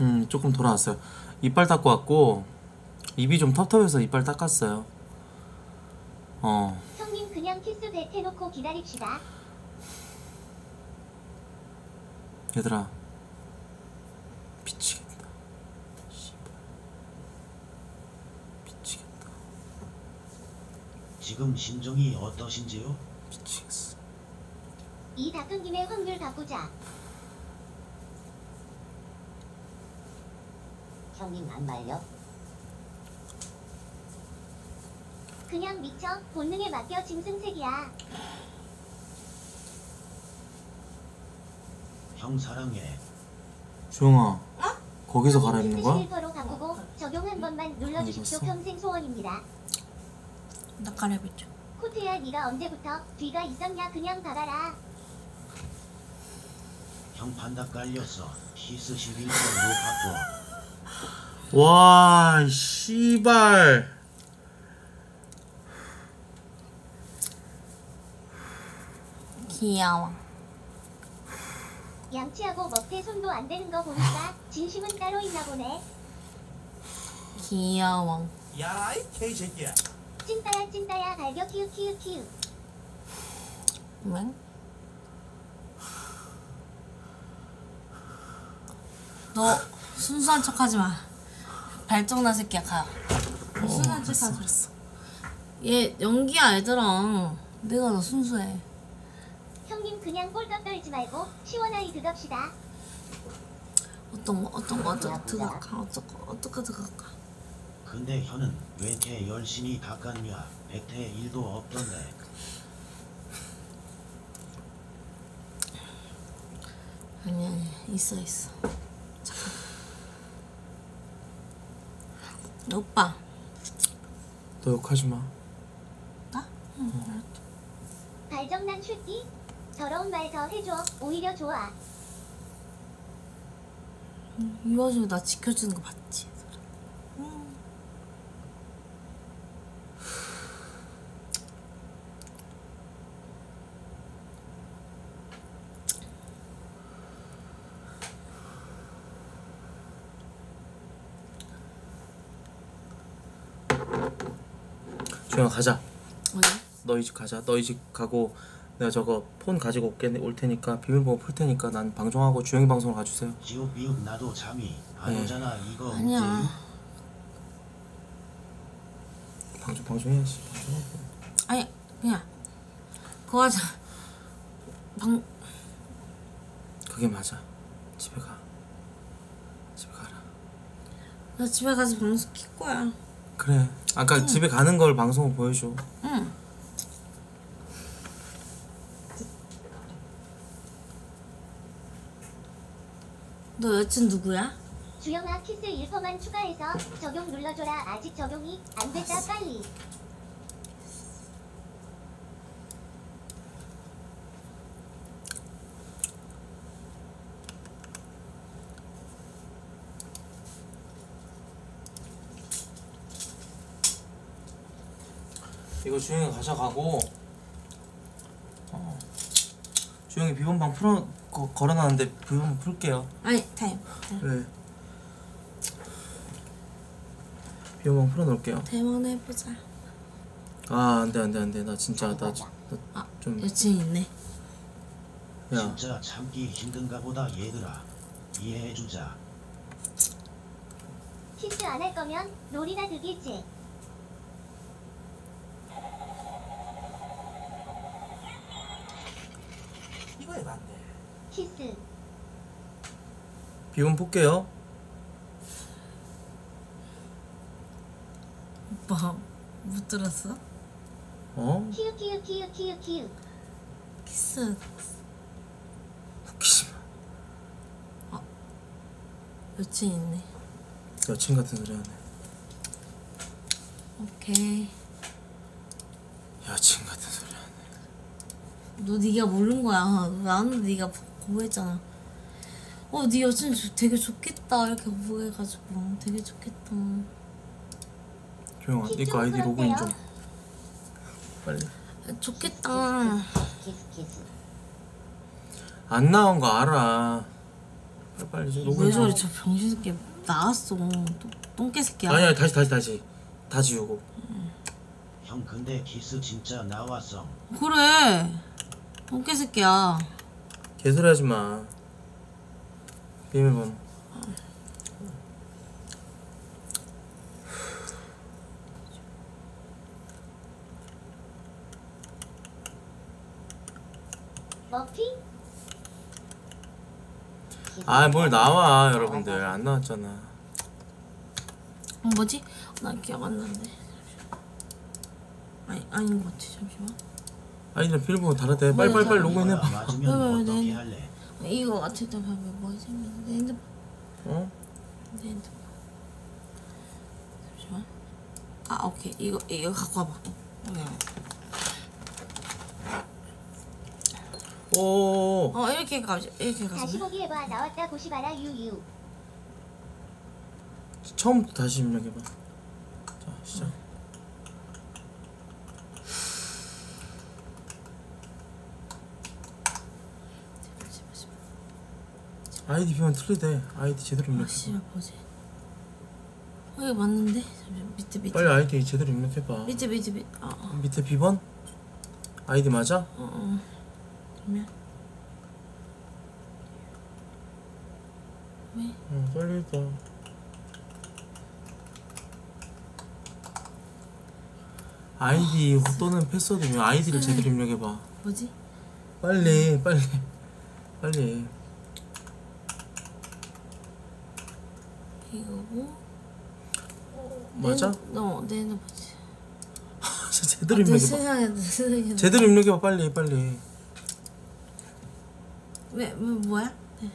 음 조금 돌아왔어요. 이빨 닦고 왔고 입이 좀 텁텁해서 이빨 닦았어요. 어 형님 그냥 키스 뱉해놓고 기다립시다. 얘들아 미치겠다. 씨발 미치겠다. 지금 심정이 어떠신지요? 미치겠어. 이 닦은 김에 확률 바꾸자. 형님 안 말려? 그냥 미쳐 본능에 맡겨 짐승색이야. 형 사랑해. 주영아 거기서 갈아입는 거야? 실버로 바꾸고 적용 한 번만 눌러주십시오. 알겠어. 평생 소원입니다. 나 갈아입었죠. 코트야 네가 언제부터 뒤가 있었냐 그냥 박아라. 형 반닥 깔렸어. 키스 11번으로 바꿔. 와 씨발. 귀여워. 양치하고 먹태 손도 안 되는 거 보니까 진심은 따로 있나 보네. 귀여워. 야, 이 개새끼야. 찐따야 찐따야 갈겨 키우 키우 키우. 응? 너 순수한 척하지 마. 발정난 새끼야 가. 너 순수한 척하지 마. 얘 연기야 얘들아. 내가 더 순수해. 형님 그냥 꼴값 떨지 말고 시원하게 드갑시다. 어떤 거 어떤 거 어떻게 들어갈까? 어떤 거 어떻게 들어갈까? 근데 형은 왜 이렇게 열심히 닦았냐? 백태 일도 없던데. 아니 아니 있어 있어. 잠깐. 오빠 너 욕하지 마. 나? 응, 알았다. 발정난 슈티? 더러운 말 더 해줘. 오히려 좋아. 이 와중에 나 지켜주는 거 봤지? 주영아 가자. 어디? 너희 집 가자. 너희 집 가고 내가 저거 폰 가지고 올게 올 테니까 비밀번호 풀 테니까 난 방송하고 주영이 방송을 가주세요. 지옥 비옥 나도 잠이 안 네. 오잖아. 이거 아니야. 방송 방송해야지. 방송하고. 아니 그냥 그거 하자. 방 그게 맞아. 집에 가. 집에 가라. 나 집에 가서 방송 킬 거야. 그래. 아까 집에 가는 걸 방송을 보여줘. 응. 너 여친 누구야? 주영아 키스 1%만 추가해서 적용 눌러줘라. 아직 적용이 안 됐다 빨리. 이거 주영이 가져가고. 어. 주영이 비번방 풀어 거, 걸어놨는데 비번방 풀게요. 아니 타임. 타임. 네. 비번방 풀어놓을게요. 대만 해보자. 아 안돼 안돼 안돼 나 진짜 아, 나좀 여친 있네. 야. 진짜 참기 힘든가 보다 얘들아. 이해해주자. 키스 안 할 거면 롤이나 들겠지. 이거 해봐, 안 돼. 키스. 비번 풀게요. 오빠 못 들었어? 어? 키우 키우 키우 키우 키우. 키스 웃기지 마. 여친 있네. 여친 같은 소리 하네. 오케이. 여친 같은 소리 하네. 너 네가 모르는 거야. 나는 네가 고백했잖아. 어, 네 여친 좋- 되게 좋겠다. 이렇게 고백해가지고 되게 좋겠다. 조용아, 니거 아이디 로그인 좀. 빨리. 아, 좋겠다. 안 나온 거 알아. 빨리 빨리 좀왜 로그인 저래 저 병신 새끼 나왔어. 똥- 똥개 새끼야. 아니야 다시 다시 다시 다 지우고 형 근데 키스 진짜 나왔어. 그래. 똥개 새끼야. 개소리 하지 마 비밀번호 머피? 아 뭘 나와 여러분들 안 나왔잖아 어, 뭐지? 나 기억 안 나는데. 아니 아닌 것 같아. 잠시만. 아니면 비밀번호 다르대 빨리 빨리 빨리 로그인해 봐 맞으면 왜, 왜, 왜, 어떻게 네. 할래? 이거 어쨌든 방금 뭐지? 내 핸드폰. 어? 내 핸드폰. 잠시만. 아 오케이 이거 이거 갖고 와봐. 오 어 이렇게 가지 이렇게 다시 가지. 보기 해봐 나왔다 고시바라 유유 처음부터 다시 입력해봐 자 시작 아이디 비면 틀리대 아이디 제대로 아 입력해봐 씨발 뭐지? 어 이거 맞는데? 잠시만 밑에 밑에 빨리 아이디 제대로 입력해봐 밑에 밑에 밑에 아 어. 밑에 비번? 아이디 맞아? 어, 어. 그러면 왜? 응 빨리 해봐 아이디 또는 패스워드면 아이디를 제대로 입력해봐 뭐지? 빨리 빨리 빨리 이거고 맞아? 너내 핸드폰지 제대로 아, 내 입력해봐 세상에 내 세상에 제대로 입력해봐 빨리 빨리 왜, 왜 뭐야? 네.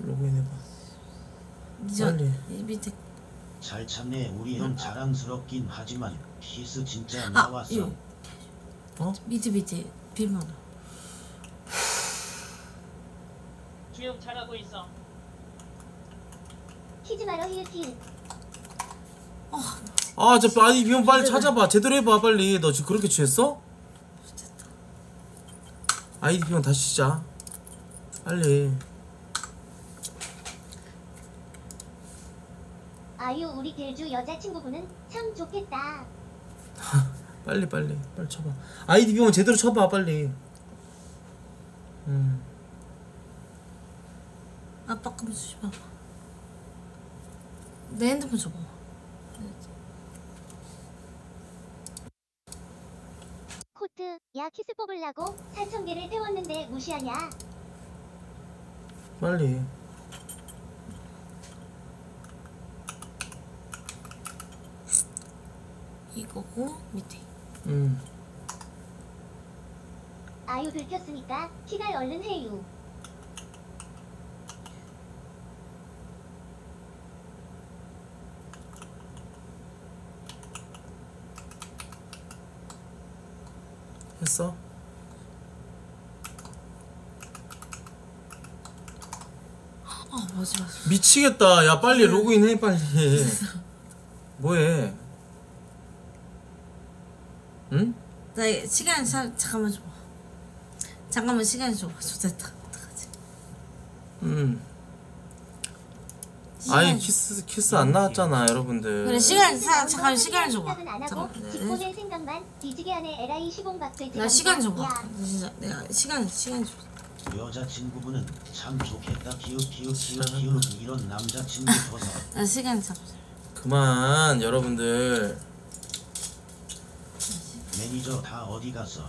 로그인해봐 저 빨리. 이 밑에 잘 참네 우리 형 자랑스럽긴 하지만 키스 진짜 아 나왔어. 이거 어? 밑에 비밀번호 지금 잘하고 있어. 키즈마러 힐킬 아저 아이디 비면 빨리 찾아봐. 제대로 해봐 빨리. 너 지금 그렇게 취했어? 아이디 비면 다시 시작 빨리. 아유 우리 길주 여자친구분은 참 좋겠다 빨리 빨리. 빨리 쳐봐. 아이디 비번 제대로 쳐봐 빨리. 음. 아빠 좀 주지 봐봐 내 핸드폰 줘봐. 코트 야 키스 뽑으려고 4천 개를 태웠는데 무시하냐? 빨리. 이거고 밑에 음. 아유 들켰으니까 키갈 얼른 해유 했어? 아 뭐지 뭐지 미치겠다. 야 빨리 로그인 해 빨리. 뭐해 응? 나 시간 사, 잠깐만 줘봐. 잠깐만 시간 줘봐. 좆됐다 어떡하지 음 시간 아이 키스 키스 안 나왔잖아 여러분들. 그래 시간 사, 잠깐 시간 줘봐. 생각은 안 하고 잠깐 네, 나 시간 줘봐. 나 진짜 내가 시간 시간 줘. 여자친구분은 참 좋겠다. 기웃 기웃 기웃 기웃. 이런 남자친구 줘서. 나 시간 잡자. 그만 여러분들 매니저 다 어디 갔어?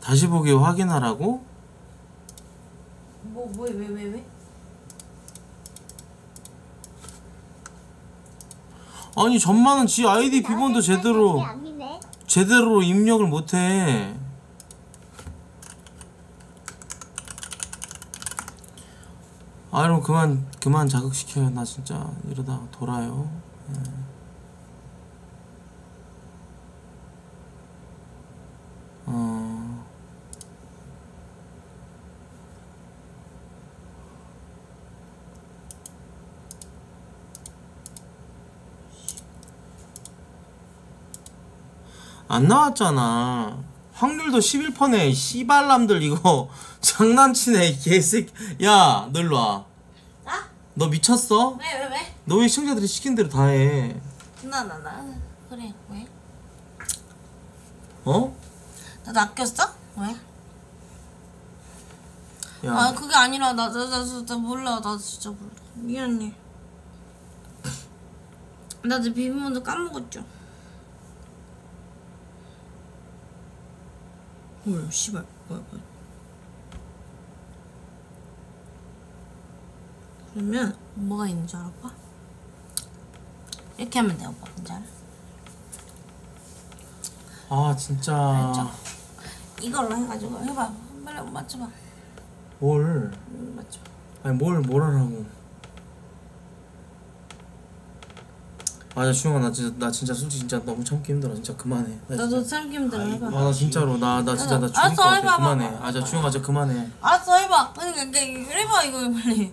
다시 보기 확인하라고? 뭐 뭐해 왜왜 왜? 아니 전만은 지 아이디 비번도 제대로 제대로 입력을 못해 아 여러분 그만 그만 자극시켜요. 나 진짜 이러다 돌아요. 예. 어. 안 나왔잖아. 확률도 11%네. 씨발람들 이거 장난치네 이 개새끼. 야, 너 일로 와. 아? 너 미쳤어? 왜 왜 왜? 너 왜 시청자들이 시킨 대로 다 해? 나나 나 그래 왜? 어? 나 낚였어? 왜? 야, 아 그게 아니라 나 나 나 진짜 몰라 나 진짜 몰라 미안해 나 이제 비밀번호 까먹었죠 헐 씨발 뭐야 뭐야 그러면 뭐가 있는 줄 알아봐? 이렇게 하면 돼 오빠 뭔지 알아? 아 진짜 알죠? 이걸로 해가지고 해봐 빨리 맞춰봐 뭘? 음, 맞춰봐 아니 뭘 뭐라라고? 맞아 주영아 나 진짜 나 진짜 솔직히 진짜 너무 참기 힘들어 진짜 그만해. 나 나도 진짜. 참기 힘들어 해봐 아나 진짜로 나 나 진짜 나 죽을 알았어, 것 같아 해봐, 그만해. 해봐. 아 진짜 주영아 진짜 그만해. 알았어 해봐 그러니까 이거 해봐 이거 빨리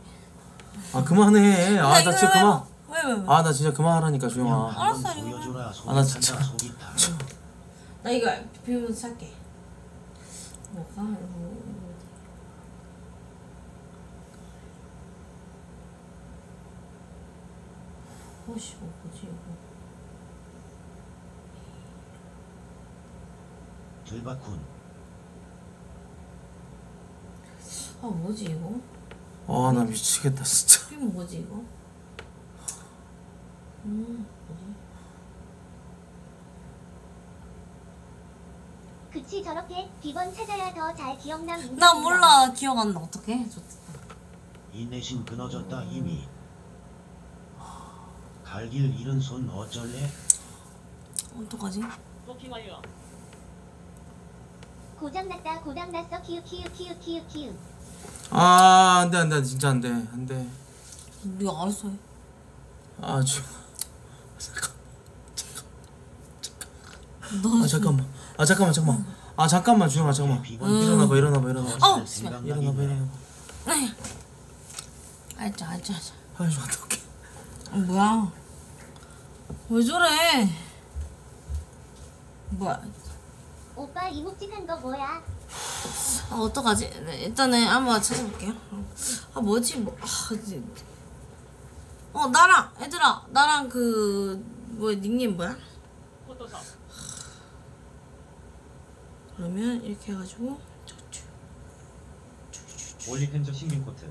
아 그만해. 아 나 진짜 그만. 왜왜 왜? 아나 진짜 그만하라니까. 한번 알았어, 이거 아, 나 진짜. 이거 비밀번호 살게 뭐가 이거 뭐 뭐지 이거 들바쿤 아 뭐지 이거? 아 나 미치겠다 진짜. 이거 뭐지 이거? 음 뭐지? 그치 저렇게 비번 찾아야 더 잘 기억남 나? 몰라. 기억 안 나. 어떡해? 좋겠다 인내심 끊어졌다 이미 갈길 잃은 손 어쩔래? 어떡하지 도킹 완료. 고장났다 고장났어 키읔 키읔 키읔 키읔 키읔 아 안돼 안돼 진짜 안돼 안돼. 네가 알아서 해 아 주영아. 너아 잠깐만. 아 잠깐만 잠깐만. 아 잠깐만 주영아 잠깐만. 일어나봐 일어나봐 일어나봐. 어, 일어나봐. 일어나봐. 알자 알자 알자 아이 좀 어떡해. 아, 뭐야? 왜 저래? 뭐야? 오빠 이 묵직한 거 뭐야 아 어떡하지? 네, 일단은 한번 찾아볼게요. 아 뭐지? 뭐? 아, 이제. 어 나랑 얘들아 나랑 그 뭐야 닉네임 뭐야? 그러면 이렇게 해가지고 올리펜저 신긴 코트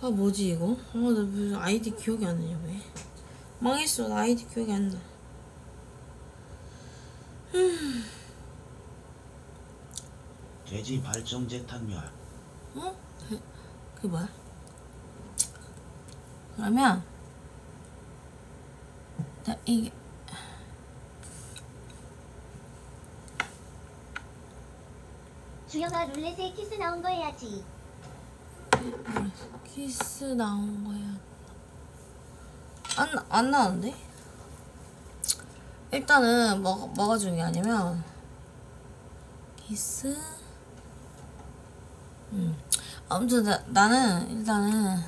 아 뭐지 이거? 아나 무슨 아이디 기억이 안 나냐 왜? 망했어 나 아이디 기억이 안 나. 돼지 발정제 탄멸 어? 그- 그게 뭐야? 그러면 나 이게 주영아 룰렛에 키스 나온 거 해야지 키스 나온 거야. 안, 나- 안 나는데? 일단은 뭐, 뭐가 중요하냐면 키스 음. 아무튼 나, 나는 일단은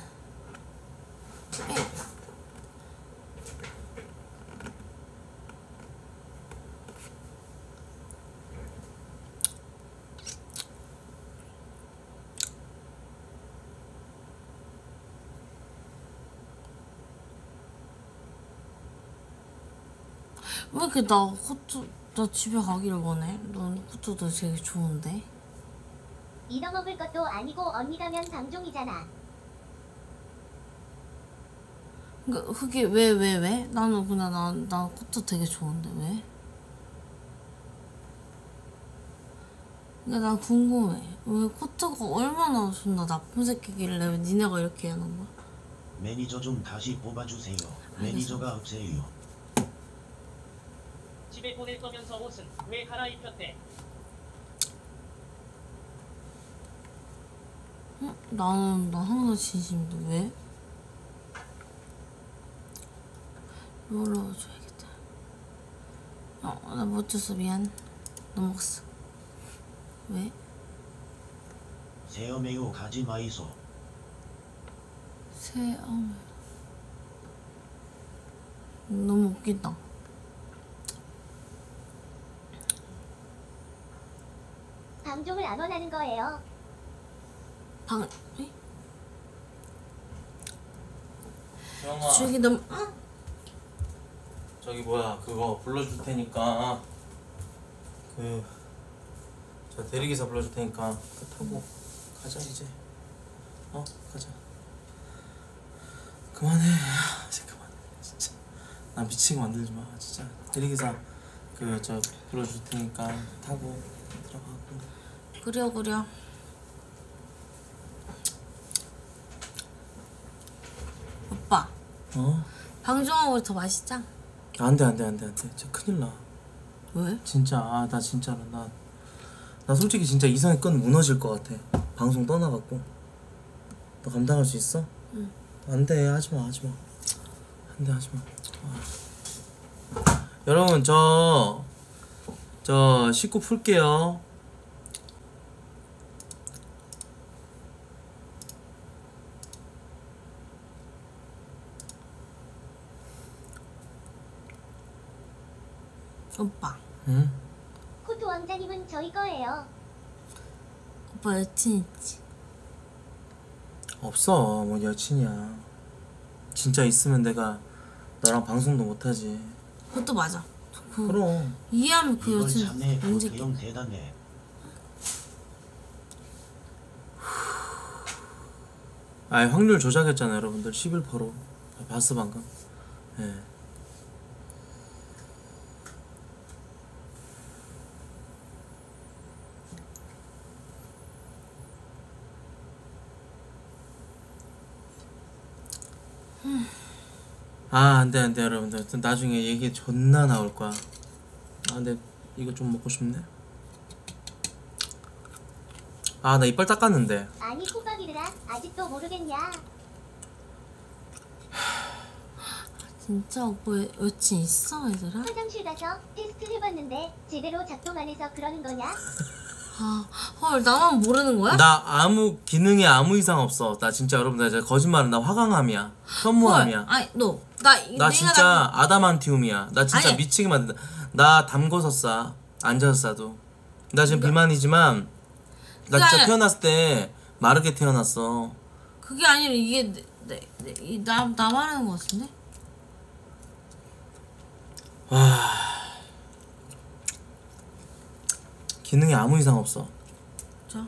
에. 왜 이렇게 나 코트 나 집에 가기를 원해? 넌 코트도 되게 좋은데? 잃어먹을 것도 아니고 언니 가면 방종이잖아 그 그게 왜왜 왜, 나는 그냥 나, 나 코트 되게 좋은데 왜? 그러니까 난 궁금해 왜 코트가 얼마나 존나 나쁜 새끼길래 왜 니네가 이렇게 해놓은 거야? 매니저 좀 다시 뽑아주세요 매니저가 없어요 집에 보낼 거면서 옷은 왜 갈아입혔대? 응? 나는 나 항상 진심인데 왜? 놀러줘야겠다 어, 나 못 줬어 미안 너 먹었어 왜? 세어매요 가지 마이소 새 어머 너무 웃긴다 방종을 안 원하는 거예요. 방 에? 주영아. 주혁이 너무 어? 저기 뭐야 그거 불러줄 테니까. 그저 대리기사 불러줄 테니까 그 타고 가자 이제. 어 가자. 그만해. 아, 이제 그만해 진짜. 나 미치게 만들지 마 진짜. 대리기사 그 저 불러줄 테니까 타고 그려 그려. 오빠. 어? 방종하고 더 맛있자. 안돼 안돼 안돼 안돼. 진짜 큰일 나. 왜? 진짜 아 나 진짜로 나 나 솔직히 진짜 이상의 끈 무너질 것 같아. 방송 떠나갖고. 너 감당할 수 있어? 응. 안돼 하지마 하지마. 안돼 하지마. 아. 여러분 저 저 식구 풀게요 오빠 응? 코트 왕자님은 저희 거예요. 오빠 여친 있지? 없어 뭐 여친이야 진짜 있으면 내가 너랑 방송도 못하지 그것도 맞아 그 그럼 이해하면 그 이걸 여친 언제 그형 대단해. 아 확률 조작했잖아 여러분들 11%로 봤어 방금 예. 아 안돼 안돼 여러분들 또 나중에 얘기 존나 나올 거야 아 근데 이거 좀 먹고 싶네 아 나 이빨 닦았는데 아니 호박이들아 아직도 모르겠냐? 진짜 오빠 여- 여친 있어 얘들아? 화장실 가서 테스트 해봤는데 제대로 작동 안 해서 그러는 거냐? 아, 헐 나만 모르는 거야? 나 아무 기능에 아무 이상 없어. 나 진짜 여러분 나 진짜 거짓말은 나 화강암이야. 현무암이야. 헐, 아니 너 나 나 진짜 아다만티움이야. 나 진짜 아니. 미치게 만든다. 나 담궈서 싸. 앉아서 싸도. 나 지금 비만이지만 나 진짜 아니라- 태어났을 때 마르게 태어났어. 그게 아니라 이게 내, 내, 내, 나, 나 말하는 거 같은데? 기능에 아무 이상 없어. 자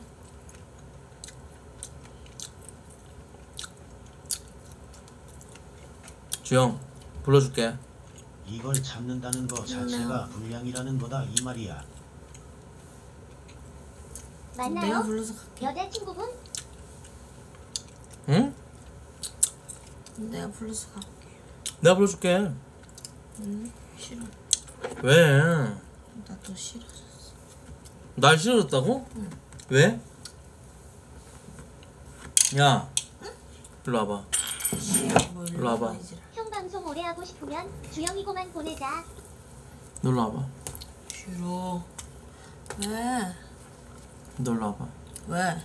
주영 불러줄게. 이걸 참는다는 거 자체가 불량이라는 거다 이 말이야. 내가 맞나요? 불러서 갈게 여자친구분? 응? 내가 불러서 갈게 내가 불러줄게. 싫어 왜? 나 또 싫어 날 싫어졌다고? 왜? 야, 일로 와봐. 뭐 일로 와봐. 형 방송 오래 하고 싶으면 주영이고만 보내자. 놀러 와봐. 싫어 왜? 놀러 와봐. 왜?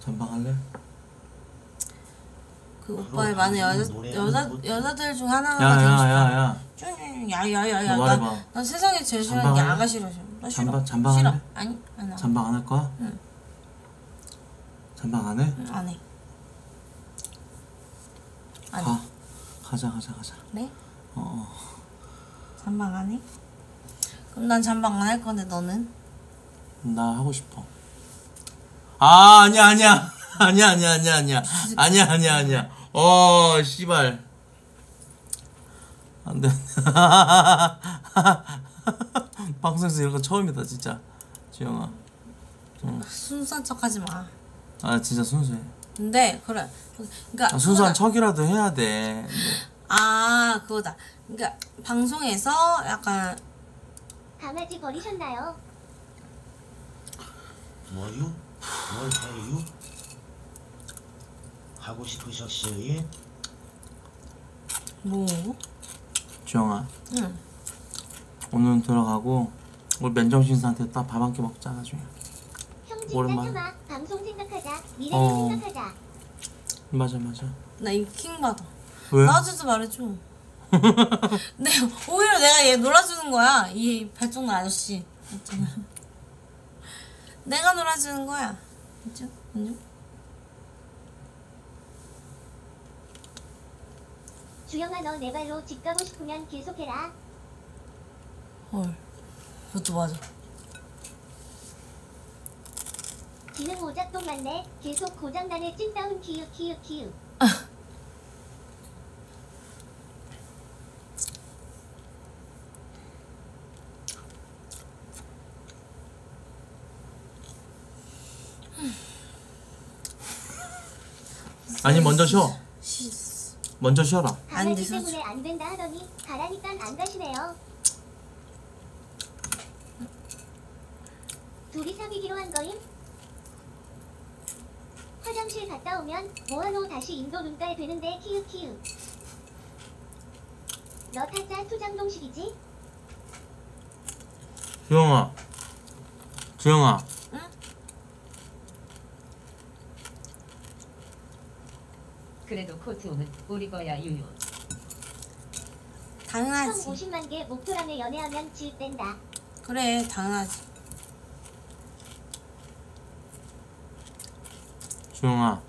전방 할래? 그 오빠의 많은 여자 여자 여자들 중 하나가 야, 되고 야, 싶다. 야, 야. 야야 야야 너 말해봐. 나, 나 세상에 제일 게 잠방할래? 아가 싫어 나 싫어 잠방- 잠방 싫어 할래? 아니 안 해. 잠방 안할 거야? 응. 잠방 안 해? 응, 안 해. 아니. 가. 가자, 가자, 가자. 그래? 어, 어. 잠방 안 해? 그럼 난 잠방 안 할 건데 너는? 나 하고 싶어. 아, 아니야, 아니야. 아니야, 아니야, 아니야, 아니야. 아니야, 아니야, 아니야. 어, 씨발. 안 돼. 방송에서 이런 거 처음이다, 진짜. 지영아. 순수한 척하지 마. 아, 진짜 순수해. 근데 그래. 그러니까 아, 순수한 그거다. 척이라도 해야 돼. 근데 아 그거다. 그러니까 방송에서 약간 강아지 버리셨나요? 뭐유? 뭘 해유? 하고 싶으셨어요? 뭐? 지영아, 응. 오늘 들어가고, 우리 맨정신사한테 딱밥 한 끼 먹자, 나중에. 형 오랜만에. 방송 생각하자. 미래 어. 생각하자. 맞아, 맞아. 나 이거 킹 받아. 왜? 나와줘서 말해줘. 네, 오히려 내가 얘 놀아주는 거야. 이 발정난 아저씨. 있잖아. 내가 놀아주는 거야. 그죠? 그죠? 주영아 너 내 발로 집 가고 싶으면 계속해라. 헐. 그것도 맞아. 지능 오작동 맞네. 계속 고장나네 찐다운 키읔 키읔 키읔. 아니 먼저 쉬어 시. 먼저 쉬어라 안 강아지 돼, 때문에 안 된다 하더니 가라니까 안 가시네요. 둘이 사귀기로 한 거임? 화장실 갔다 오면 뭐하노 다시 인도 눈깔 되는데 키읔 키읔. 너 타짜 투장동식이지? 주영아 주영아 그래도 코트오는 우리 거야 유유. 당연하지. 1050만 개 목표란에 연애하면 질 땐다. 그래, 당연하지. 주영아.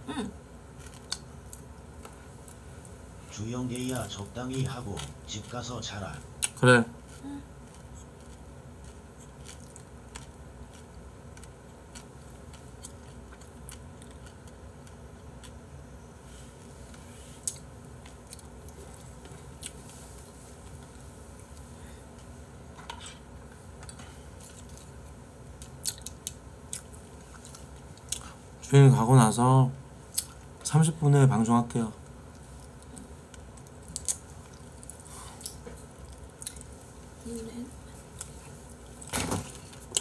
주영계야 적당히 하고 집 가서 자라. 그래 주영이 가고 나서 30분 후에 방송할게요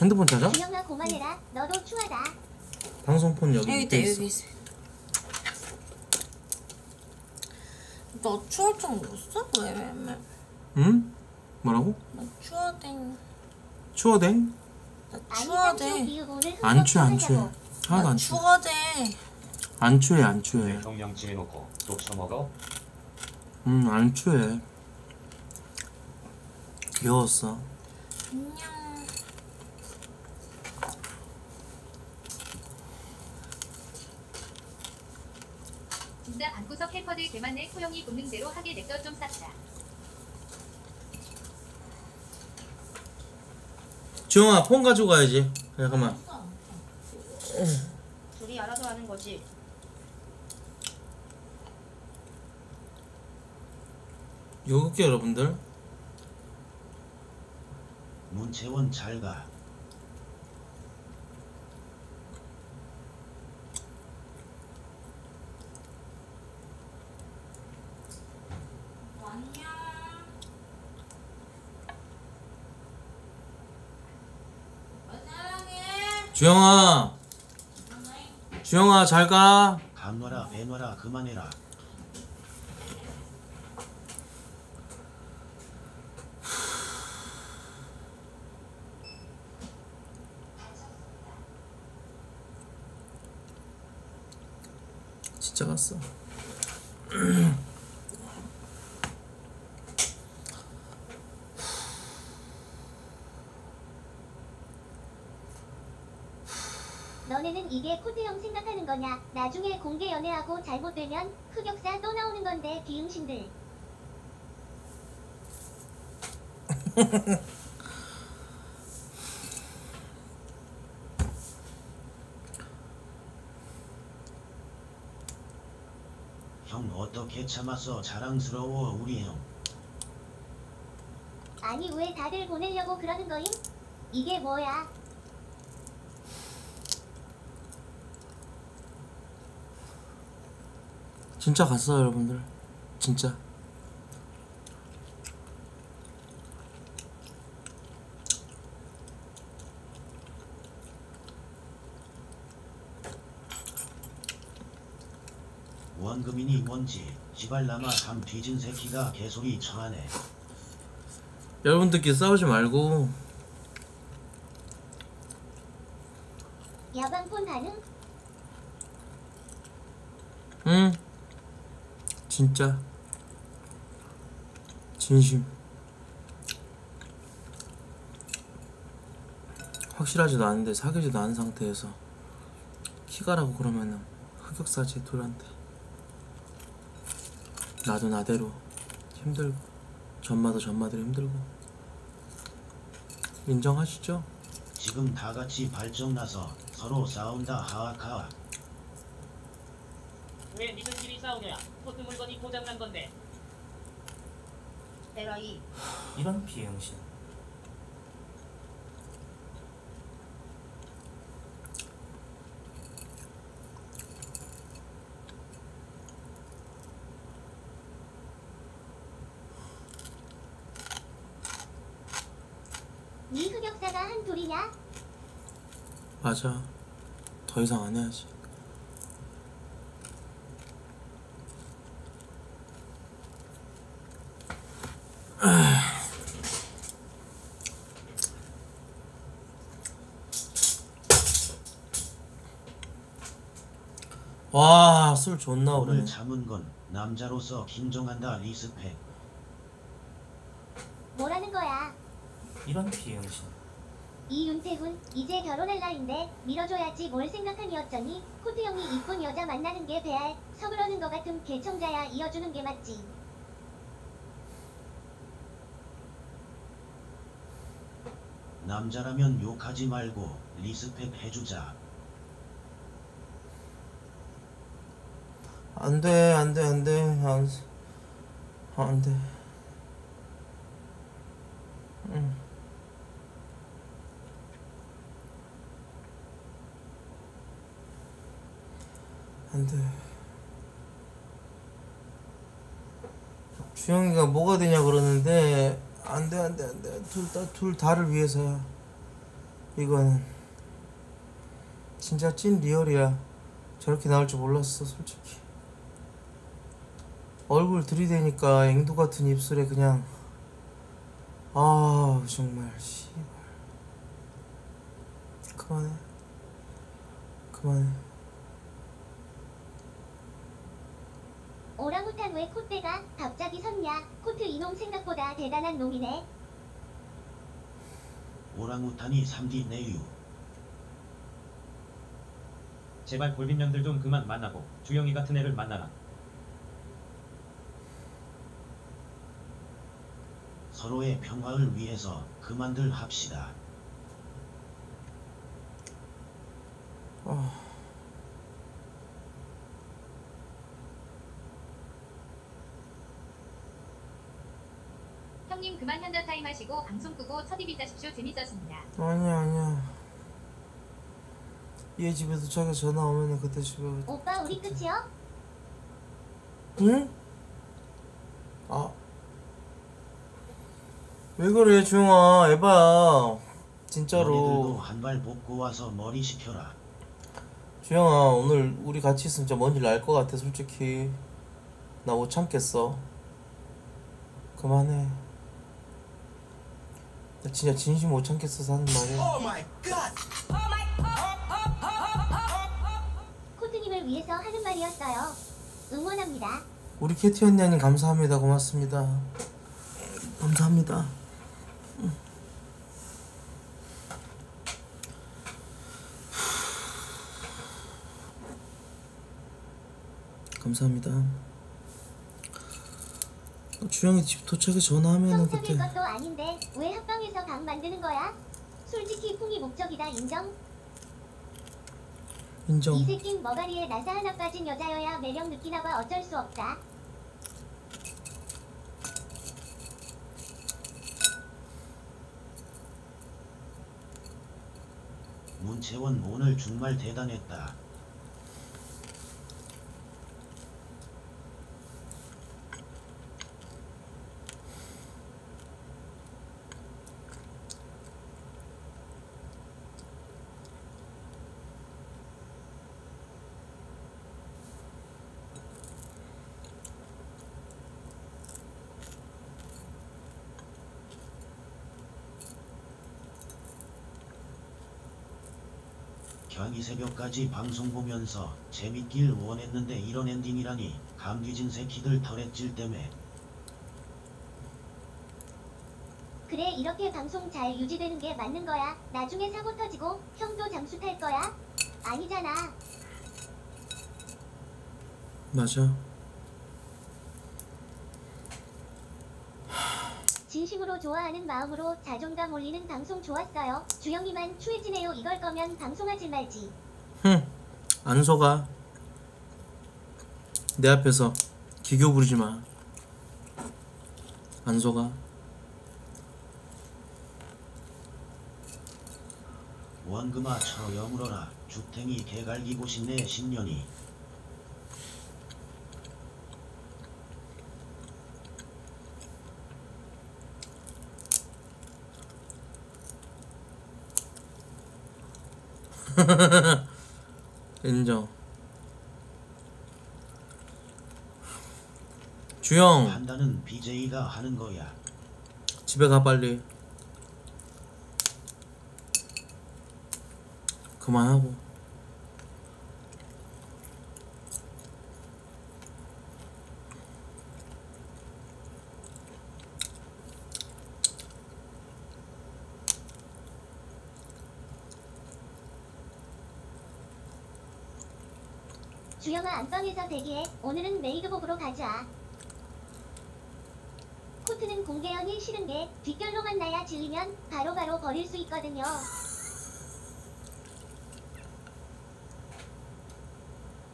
핸드폰 찾아? 고만해라. 너도 추하다. 방송폰 여기 여기 있다, 밑에 있어 여기 있어. 너 추울 정도였어? 왜, 왜, 왜? 응? 뭐라고? 나 추워대. 추워댕? 나 오늘 안 추해 안 추해 하자고. 하나도 나안 추해 추워대. 안 추해 안 추해 경량치 해놓고 또 처먹어? 음 안 추해 귀여웠어 안녕. 진짜 방구석 헬퍼들 개만내 코영이 본능대로 하게 냅둬 좀 쌌다. 주영아 폰 가지고 가야지 잠깐만 둘이 알아서 하는 거지. 요렇게 여러분들 문채원 잘 가. 안녕. 사랑해. 주영아 주영아 잘가 감놔라 배놔라 그만해라. 진짜 갔어 너네는 이게 코드형 생각하는 거냐? 나중에 공개 연애하고 잘못되면 흑역사 또 나오는 건데 비응신들. 형 어떻게 참았어 자랑스러워 우리 형. 아니 왜 다들 보내려고 그러는 거임? 이게 뭐야? 진짜 갔어 여러분들 진짜 원금이니 뭔지 지발라마 삼 뒤진 새끼가 개소리 청하네. 여러분들끼리 싸우지 말고 야방폰 가능? 응 진짜 진심 확실하지도 않은데 사귀지도 않은 상태에서 키가라고 그러면은 흑역사지 둘한테 나도 나대로 힘들고 전마도 전마대로 힘들고 인정하시죠? 지금 다 같이 발정나서 서로 싸운다 하하카. 왜 싸우냐? 코트 물건이 고장난 건데. 에라이 이런 비응신. 네 흑역사가 한 둘이냐? 맞아 더 이상 안 해야지 와 술 존나 오르네 오늘 참은 건 남자로서 인정한다 respect. 뭐라는 거야? 이런 비응신. 이 윤태군 이제 결혼할 나인데 밀어줘야지 뭘 생각하니 어쩌니 코트 형이 이쁜 여자 만나는 게 배알 서그러는 거 같은 개청자야 이어주는 게 맞지 남자라면 욕하지 말고 respect 해주자. 안 돼 안 돼 안 돼. 안 안 돼. 응. 안 돼. 주영이가 뭐가 되냐 그러는데 안 돼 안 돼 안 돼. 둘 다 둘 다를 위해서야 이거는. 진짜 찐 리얼이야 저렇게 나올 줄 몰랐어 솔직히 얼굴 들이대니까 앵두 같은 입술에 그냥 아 정말 씨발. 그만해. 그만해. 오랑우탄 왜 콧대가? 갑자기 섰냐? 코트 이놈 생각보다 대단한 놈이네. 오랑우탄이 3D 내유. 제발 골빈년들 좀 그만 만나고 주영이 같은 애를 만나라. 서로의 평화를 위해서 그만들 합시다. 아, 형님 그만 현자 타임 하시고 방송 끄고 첫입이자십시오 재밌었습니다. 아니야 아니야 얘 집에 도착해 전화 오면은 그때 집에 오빠 우리 끝이요? 응? 아. 왜 그래, 주영아. 에바야. 진짜로. 한발 벗고 와서 머리 식혀라. 주영아, 오늘 우리 같이 있으면 진짜 뭔일 날 것 같아, 솔직히. 나 못 참겠어. 그만해. 나 진짜 진심 못 참겠어서 하는 말이야. 오 my god. 코트님을 위해서 하는 말이었어요 응원합니다 우리 캐티 언니님 감사합니다. 고맙습니다. 감사합니다. 감사합니다. 주영이 집 도착해 전화하면은 사귈 그때 것도 아닌데 왜 합방에서 방 만드는 거야? 솔직히 풍이 목적이다 인정? 인정. 이 새낀 머가리에 나사 하나 빠진 여자여야 매력 느끼나 봐 어쩔 수 없다 문채원 오늘 정말 대단했다. 경이 새벽까지 방송 보면서 재밌길 원했는데 이런 엔딩이라니 감기진 새끼들 털에 찔 때문에 그래 이렇게 방송 잘 유지되는 게 맞는 거야. 나중에 사고 터지고 형도 잠수 탈 거야? 아니잖아. 맞아. 진심으로 좋아하는 마음으로 자존감 올리는 방송 좋았어요. 주영이만 추해지네요. 이걸 거면 방송하지 말지. 흥, 안 속아. 내 앞에서 기교 부리지 마. 안 속아. 원금아 쳐 여물어라 주탱이 개갈기고 싶네 신년이 인정. 주영, 판단은 BJ가 하는 거야 집에 가 빨리. 그만하고. 안방에서 대기해. 오늘은 메이드복으로 가자. 코트는 공개연이 싫은 게 뒷결로만 나야 질리면 바로바로 버릴 수 있거든요.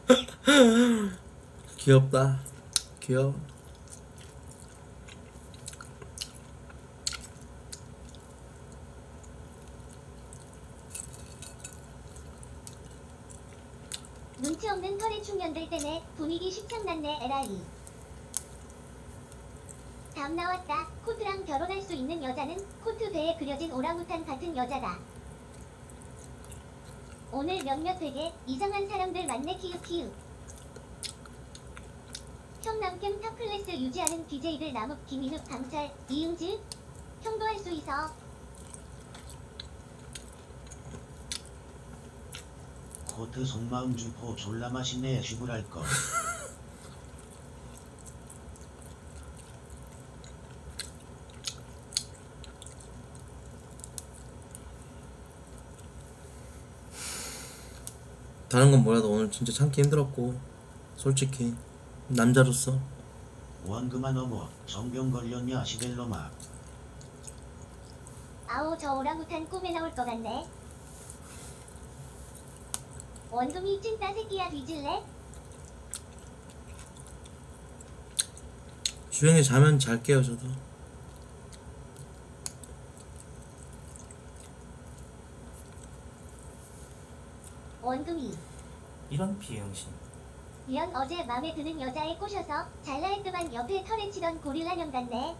귀엽다. 귀여워. 눈치 없는 털의 충년들 때문에 분위기 십창났네 에라이. 다음 나왔다. 코트랑 결혼할 수 있는 여자는 코트 배에 그려진 오랑우탄 같은 여자다. 오늘 몇몇 되게 이상한 사람들 만네 키읔 키읔. 형 남캠 top class 유지하는 BJ들 남욱 김인욱 강철 이응즈 형도 할 수 있어. 코트 속마음 주포 졸라 맛있네 쥐불할거 다른 건 몰라도 오늘 진짜 참기 힘들었고 솔직히 남자로서 원금아 넘어 정병 걸렸냐 시벨로마 아우 저 오랑우탄 꿈에 나올 것 같네. 원금이 찐따 새끼야 뒤질래? 주영이 자면 잘게요 저도 원금이. 이런 비응신. 연 어제 맘에 드는 여자에 꼬셔서 잘라 했더만 옆에 털에 치던 고릴라년 같네.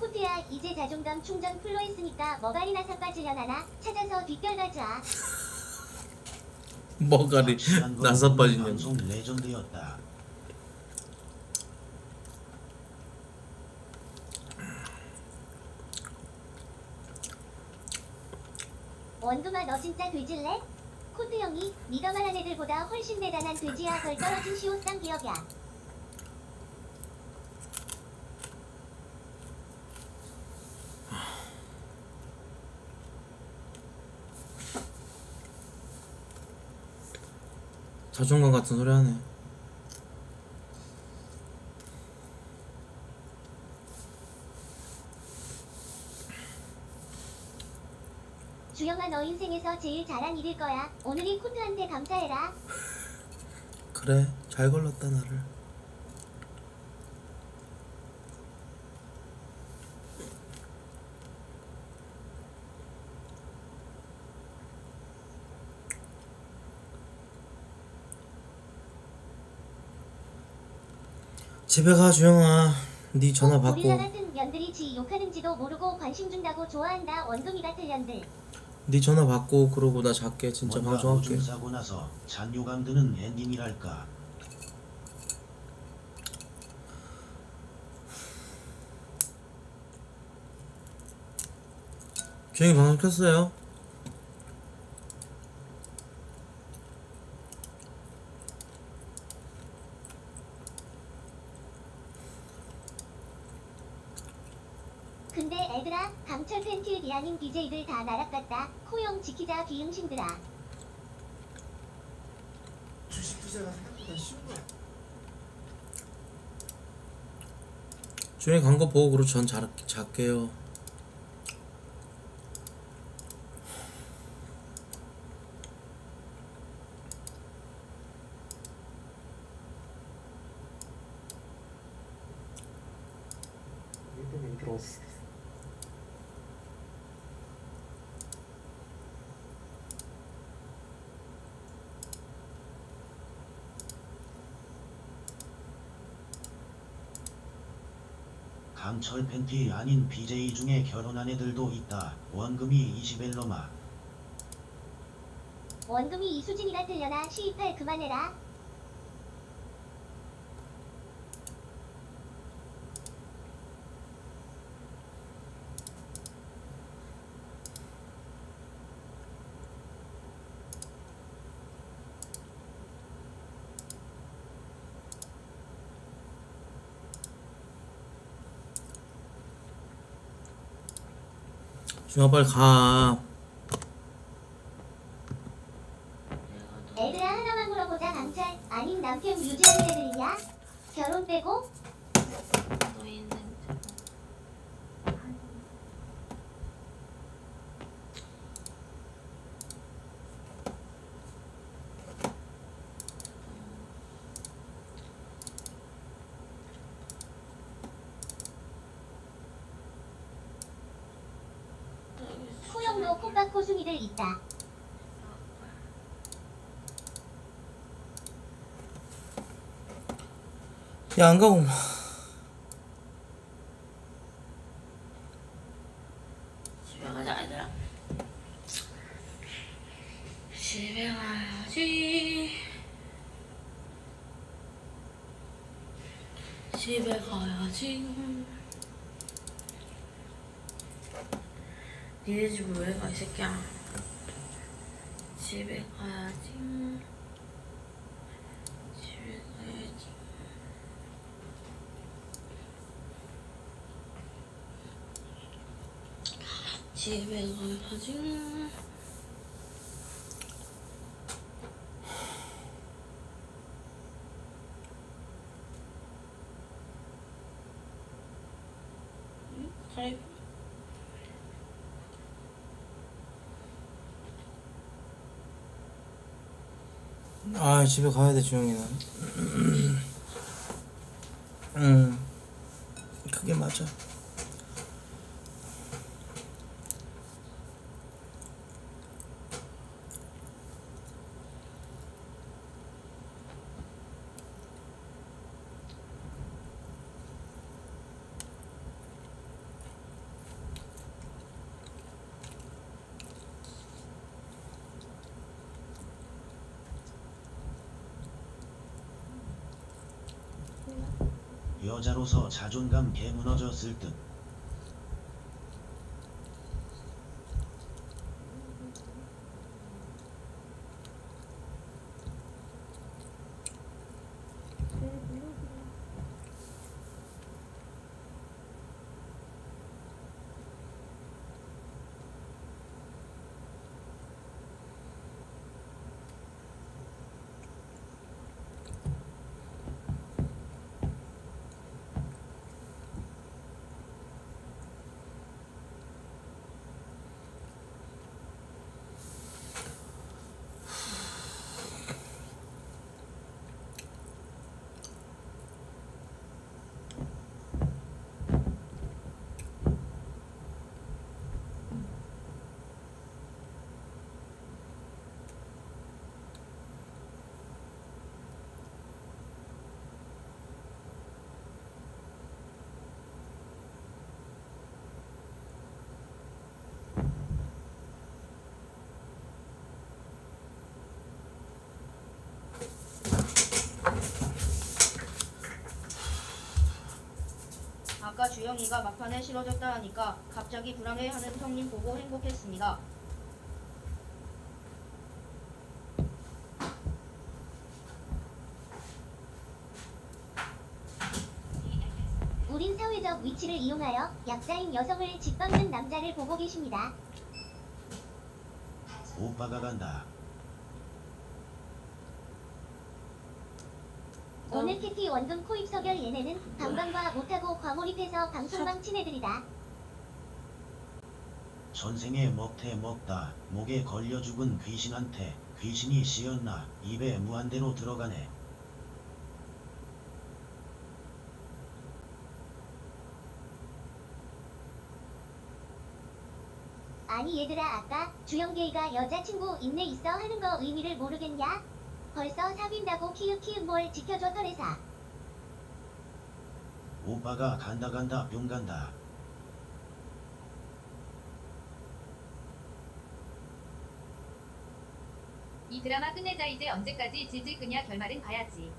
코트야 이제 자존감 충전 풀로 했으니까 머가리나 사 빠지려나나? 찾아서 뒷결 가자. 머가리 나서 빠진 년 방송 레전드였다 원금아 너 진짜 돼질래? 코트 형이 네가 말한 애들보다 훨씬 대단한 돼지야 덜 떨어진 시옷상 기억이야. 자존감 같은 소리 하네 주영아 너 인생에서 제일 잘한 일일 거야. 오늘이 코트한테 감사해라. 그래 잘 걸렀다 나를 집에 가 주영아 네 전화 고릴라 받고 같은 년들이 지 욕하는지도 모르고 관심 준다고 좋아한다. 원금이 같은 년들. 네 전화 받고 그러고 나 잘게. 진짜 뭔가 방송할게. 오줌 싸고 나서 잔요강 드는 엔딩이랄까? 주영이 방송 켰어요 근데 애들아 강철 팬티 비아닌 BJ들 다 나락갔다 코형 지키자 비응신들아 주식 투자가 생각보다 쉬운 거야. 주행 광고 보고 그러 전 잘, 잘게요. 강 철 팬티 아닌 BJ 중에 결혼한 애들도 있다. 원금이 20엘로마. 원금이 이수진이라 들려나 시입할 그만해라 준아 빨리 가. 애들아 하나만 물어보자 강철 아닌 남편 유지하는 애들이냐? 결혼 빼고? 너희는 코형도 코숭이들 있다 야 안 가고. 집에 가자 얘들아. 집에 가야지. 집에 가야지. 니네 집으로 왜가 이 새끼야 집에 가야지 집에 가야지 집에 가야지 잘아 집에 가야 돼 주영이는. 음. 그게 맞아. 여자로서 자존감 개 무너졌을 듯. 아까 주영이가 막판에 싫어졌다 하니까 갑자기 불안해하는 형님 보고 행복했습니다. 우린 사회 신체적 위치를 이용하여 약자인 여성을 짓밟는 남자를 보고 계십니다. 오빠가 간다. 오늘 캐티 원금 코입 서결 얘네는 방방과 못하고 과몰입해서 방송방 친애들이다. 전생에 먹태 먹다 목에 걸려 죽은 귀신한테 귀신이 씌었나 입에 무한대로 들어가네. 아니 얘들아 아까 주영계가 여자친구 있네 있어 하는 거 의미를 모르겠냐? 벌써 사귄다고 키읔키읔 뭘 지켜줘 털에사. 오빠가 간다 간다 뿅 간다. 이 드라마 끝내자 이제 언제까지 질질 끄냐 결말은 봐야지.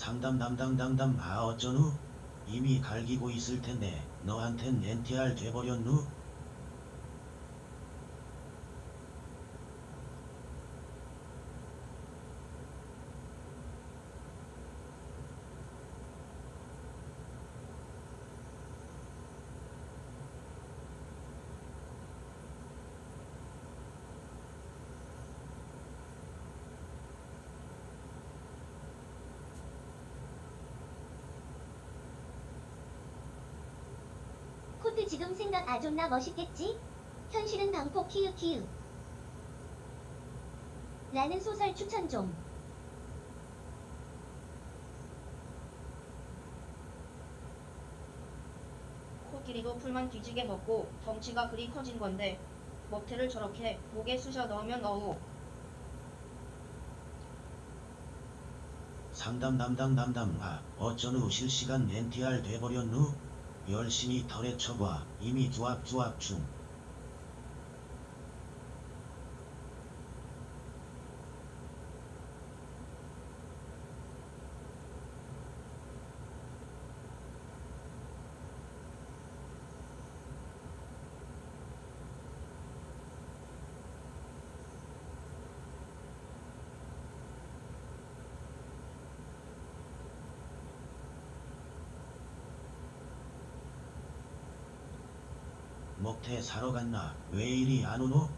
상담 담당 담당 아 어쩌누? 이미 갈기고 있을 텐데 너한텐 NTR 돼버렸누? 코트 지금 생각 아 존나 멋있겠지? 현실은 방콕 키읔 키읔. 라는 소설 추천 좀. 코끼리도 풀만 뒤지게 먹고 덩치가 그리 커진 건데 먹태를 저렇게 목에 쑤셔 넣으면 어우 상담 담당 담당 아 어쩌누 실시간 NTR 돼버렸누? 열심히 털에 쳐봐 이미 두압두압 중. 먹태 사러 갔나? 왜 이리 안 오노?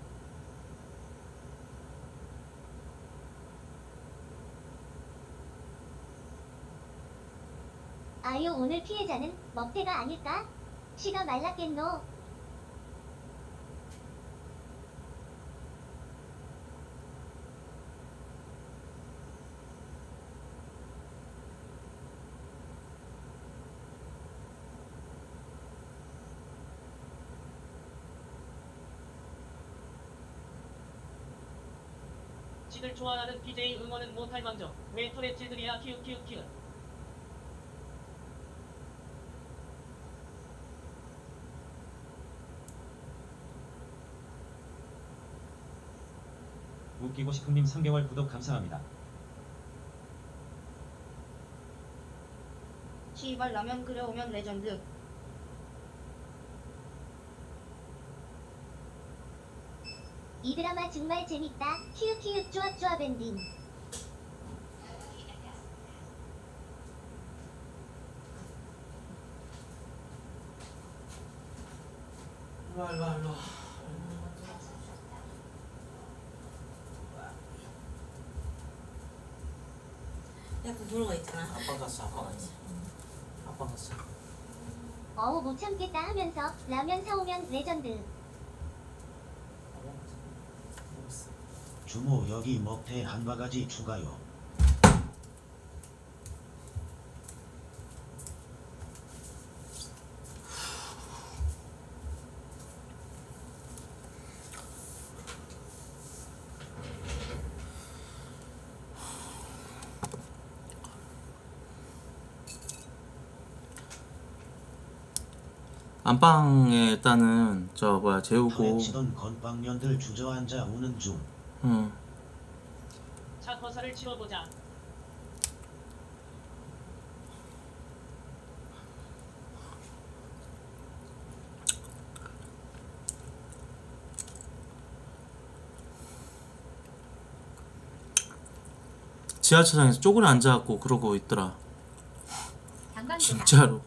아유 오늘 피해자는 먹태가 아닐까? 시가 말랐겠노. 지들 좋아하는 BJ 응원은 못할 망정. 왜 터렛질들이야? 키읔 키읔 키읔 웃기고 싶음님 3개월 구독 감사합니다. 시발 라면 끓여오면 레전드 이 드라마 정말 재밌다. 키읔 키읔 쪼압 쪼압 엔딩. 일로와 일로와 일로와 약간 그런 거 있잖아. 아빠 갔어 아빠 갔어 아빠 갔어 어우 못 참겠다 하면서 라면 사오면 레전드. 주모 여기 먹태 한 바가지 추가요. 안방에 일단은 저 뭐야 재우고 건빵년들 주저앉아 우는 중. 응자 거사를 치러보자. 지하철장에서 쪼그려 앉아갖고 그러고 있더라. 진짜로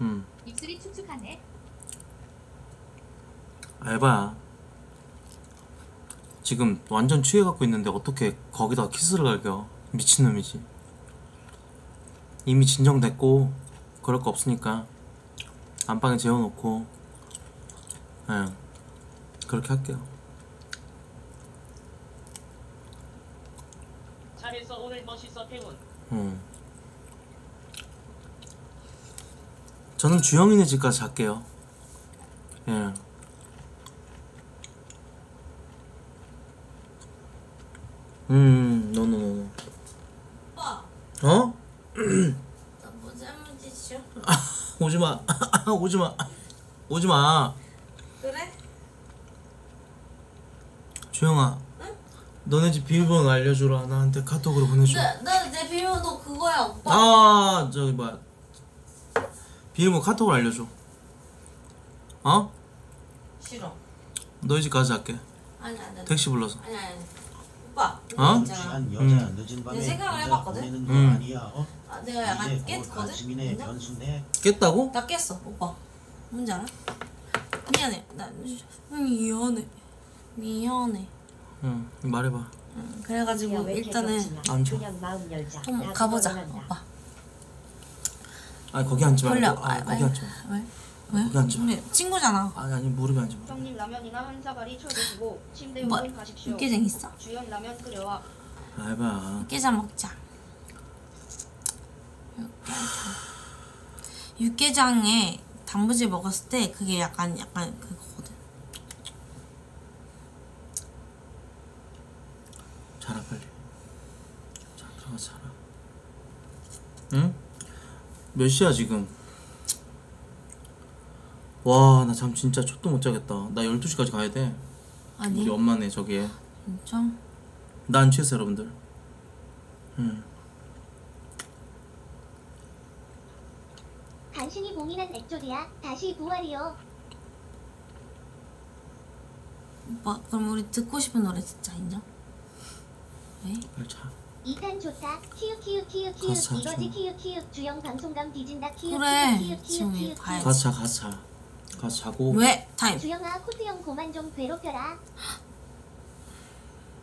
응 입술이 축축하네. 알바야 지금 완전 취해갖고 있는데 어떻게 거기다 키스를 갈겨 미친놈이지 이미 진정됐고 그럴 거 없으니까 안방에 재워놓고 예 그렇게 할게요 잘했어 오늘 멋있어 태훈. 음. 저는 주영이네 집까지 갈게요. 예. 음, 노노노. 오빠 어? 나뭐 잘못했죠? 오지 마. 오지 마. 오지 마. 그래? 주영아. 너네 집 비밀번호 알려주라. 나한테 카톡으로 보내줘. 나내 비밀번호 그거야 오빠 아, 저기 뭐야. 비밀번호 카톡으로 알려줘. 어? 싫어 너희 집까지 갈게. 아니 아니 택시 불러서. 아니 아니 어? 오빠 있잖아 여자 음. 늦은 밤에 내 생각을 혼자 해봤거든? 보내는 거 음. 아니야? 어? 아, 내가 약간 이제 곧 깼거든? 아침이네? 변수네. 깼다고? 나 깼어 오빠 뭔지 알아? 미안해 나 미안해 미안해 응, 말해봐. 응, 그래가지고 일단은 앉아. 한번 가보자 오빠 아니 거기 앉지 걸려 말고. 아, 거기 왜? 앉지 마. 왜? 왜? 거기 앉지 마. 우리 친구잖아 아니 아니 무릎에 앉지 마. 형님 라면이나 한 사발이 쳐드시고 침대 뭐, 오면 가십시오. 육개장 있어? 주연 라면 끓여와. 알바. 육개장 먹자 육개장 육개장에 단무지 먹었을 때 그게 약간 약간 그거거든 자라 빨리. 자 들어가 자라. 응? 몇 시야 지금? 와 나 잠 진짜 촛도 못 자겠다. 나 12시까지 가야 돼. 아니 우리 엄마네 저기에. 진짜? 난 취했어 여러분들. 응. 간신히 봉인한 액조리야. 다시 부활이요. 오빠 그럼 우리 듣고 싶은 노래 진짜 인정? 왜? 빨리 자. 2탄 좋다. 키읔 키읔 키읔 키읔 가사 이거지 좀. 키읔 키읔 주영 방송감 뒤진다 키읔 그래, 키읔 키읔 지금 키읔 봐야지. 가서 자. 가서 자고. 왜? 타임 주영아 코트 형 고만 좀 괴롭혀라.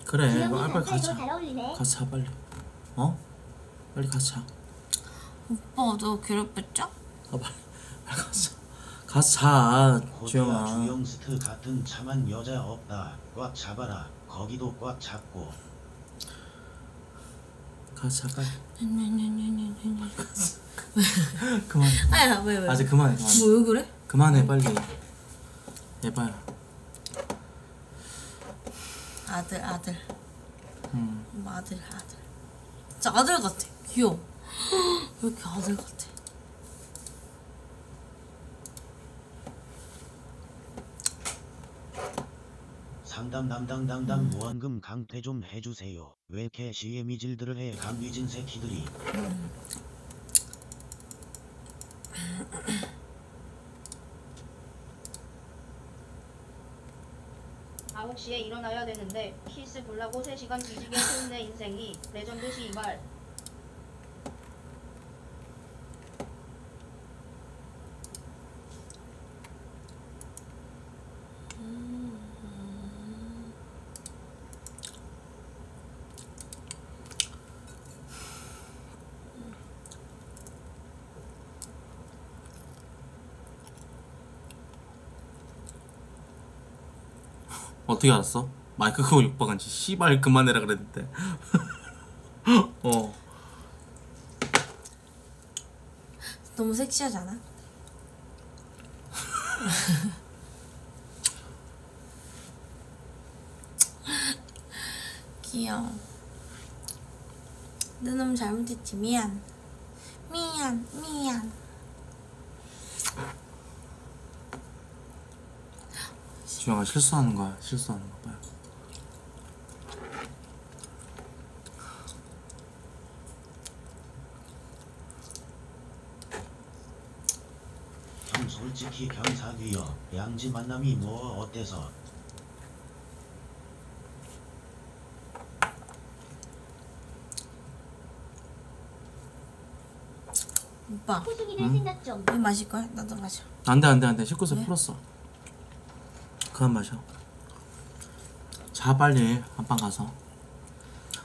그래. 주영이 빨리 빨리 가서 반팔도 자. 잘 어울리네. 가서 자 빨리. 어? 빨리 가서 자. 오빠 너 괴롭혔죠? 아 빨리 빨리 가서 자. 가서 자. 주영아. 주영스트 같은 참한 여자 없다. 꽉 잡아라. 거기도 꽉 잡고. 가서 자 빨리. 아니 그만. 왜 왜? 아직 그만해 그만. 뭐왜 그래? 그만해 빨리 예발 아들 아들 음. 아들 아들 진짜 아들 같아 귀여워 왜 이렇게 아들 같아 상담 담당 담당 무한금 강퇴 좀 해주세요. 왜 이렇게 미질들을 해? 강미진 새끼들이. 음. 9시에 일어나야 되는데 히스 블라고 3시간 뒤지게 세운 내 인생이 레전드 시발 어떻게 알았어? 마이크 끄고 욕박한지 씨발 그만해라 그랬는데 어 너무 섹시하지 않아? 귀여워. 내 너무 잘못했지. 미안. 미안, 미안. 주영아 실수하는 거야 실수하는 거 봐요 형 솔직히 경사귀여 양지 만남이 뭐 어때서 오빠? 생각 좀. 이 마실 거야? 나도 마셔. 안돼 안돼 안돼 19세 왜? 풀었어 그만 마셔 자 빨리 안방 가서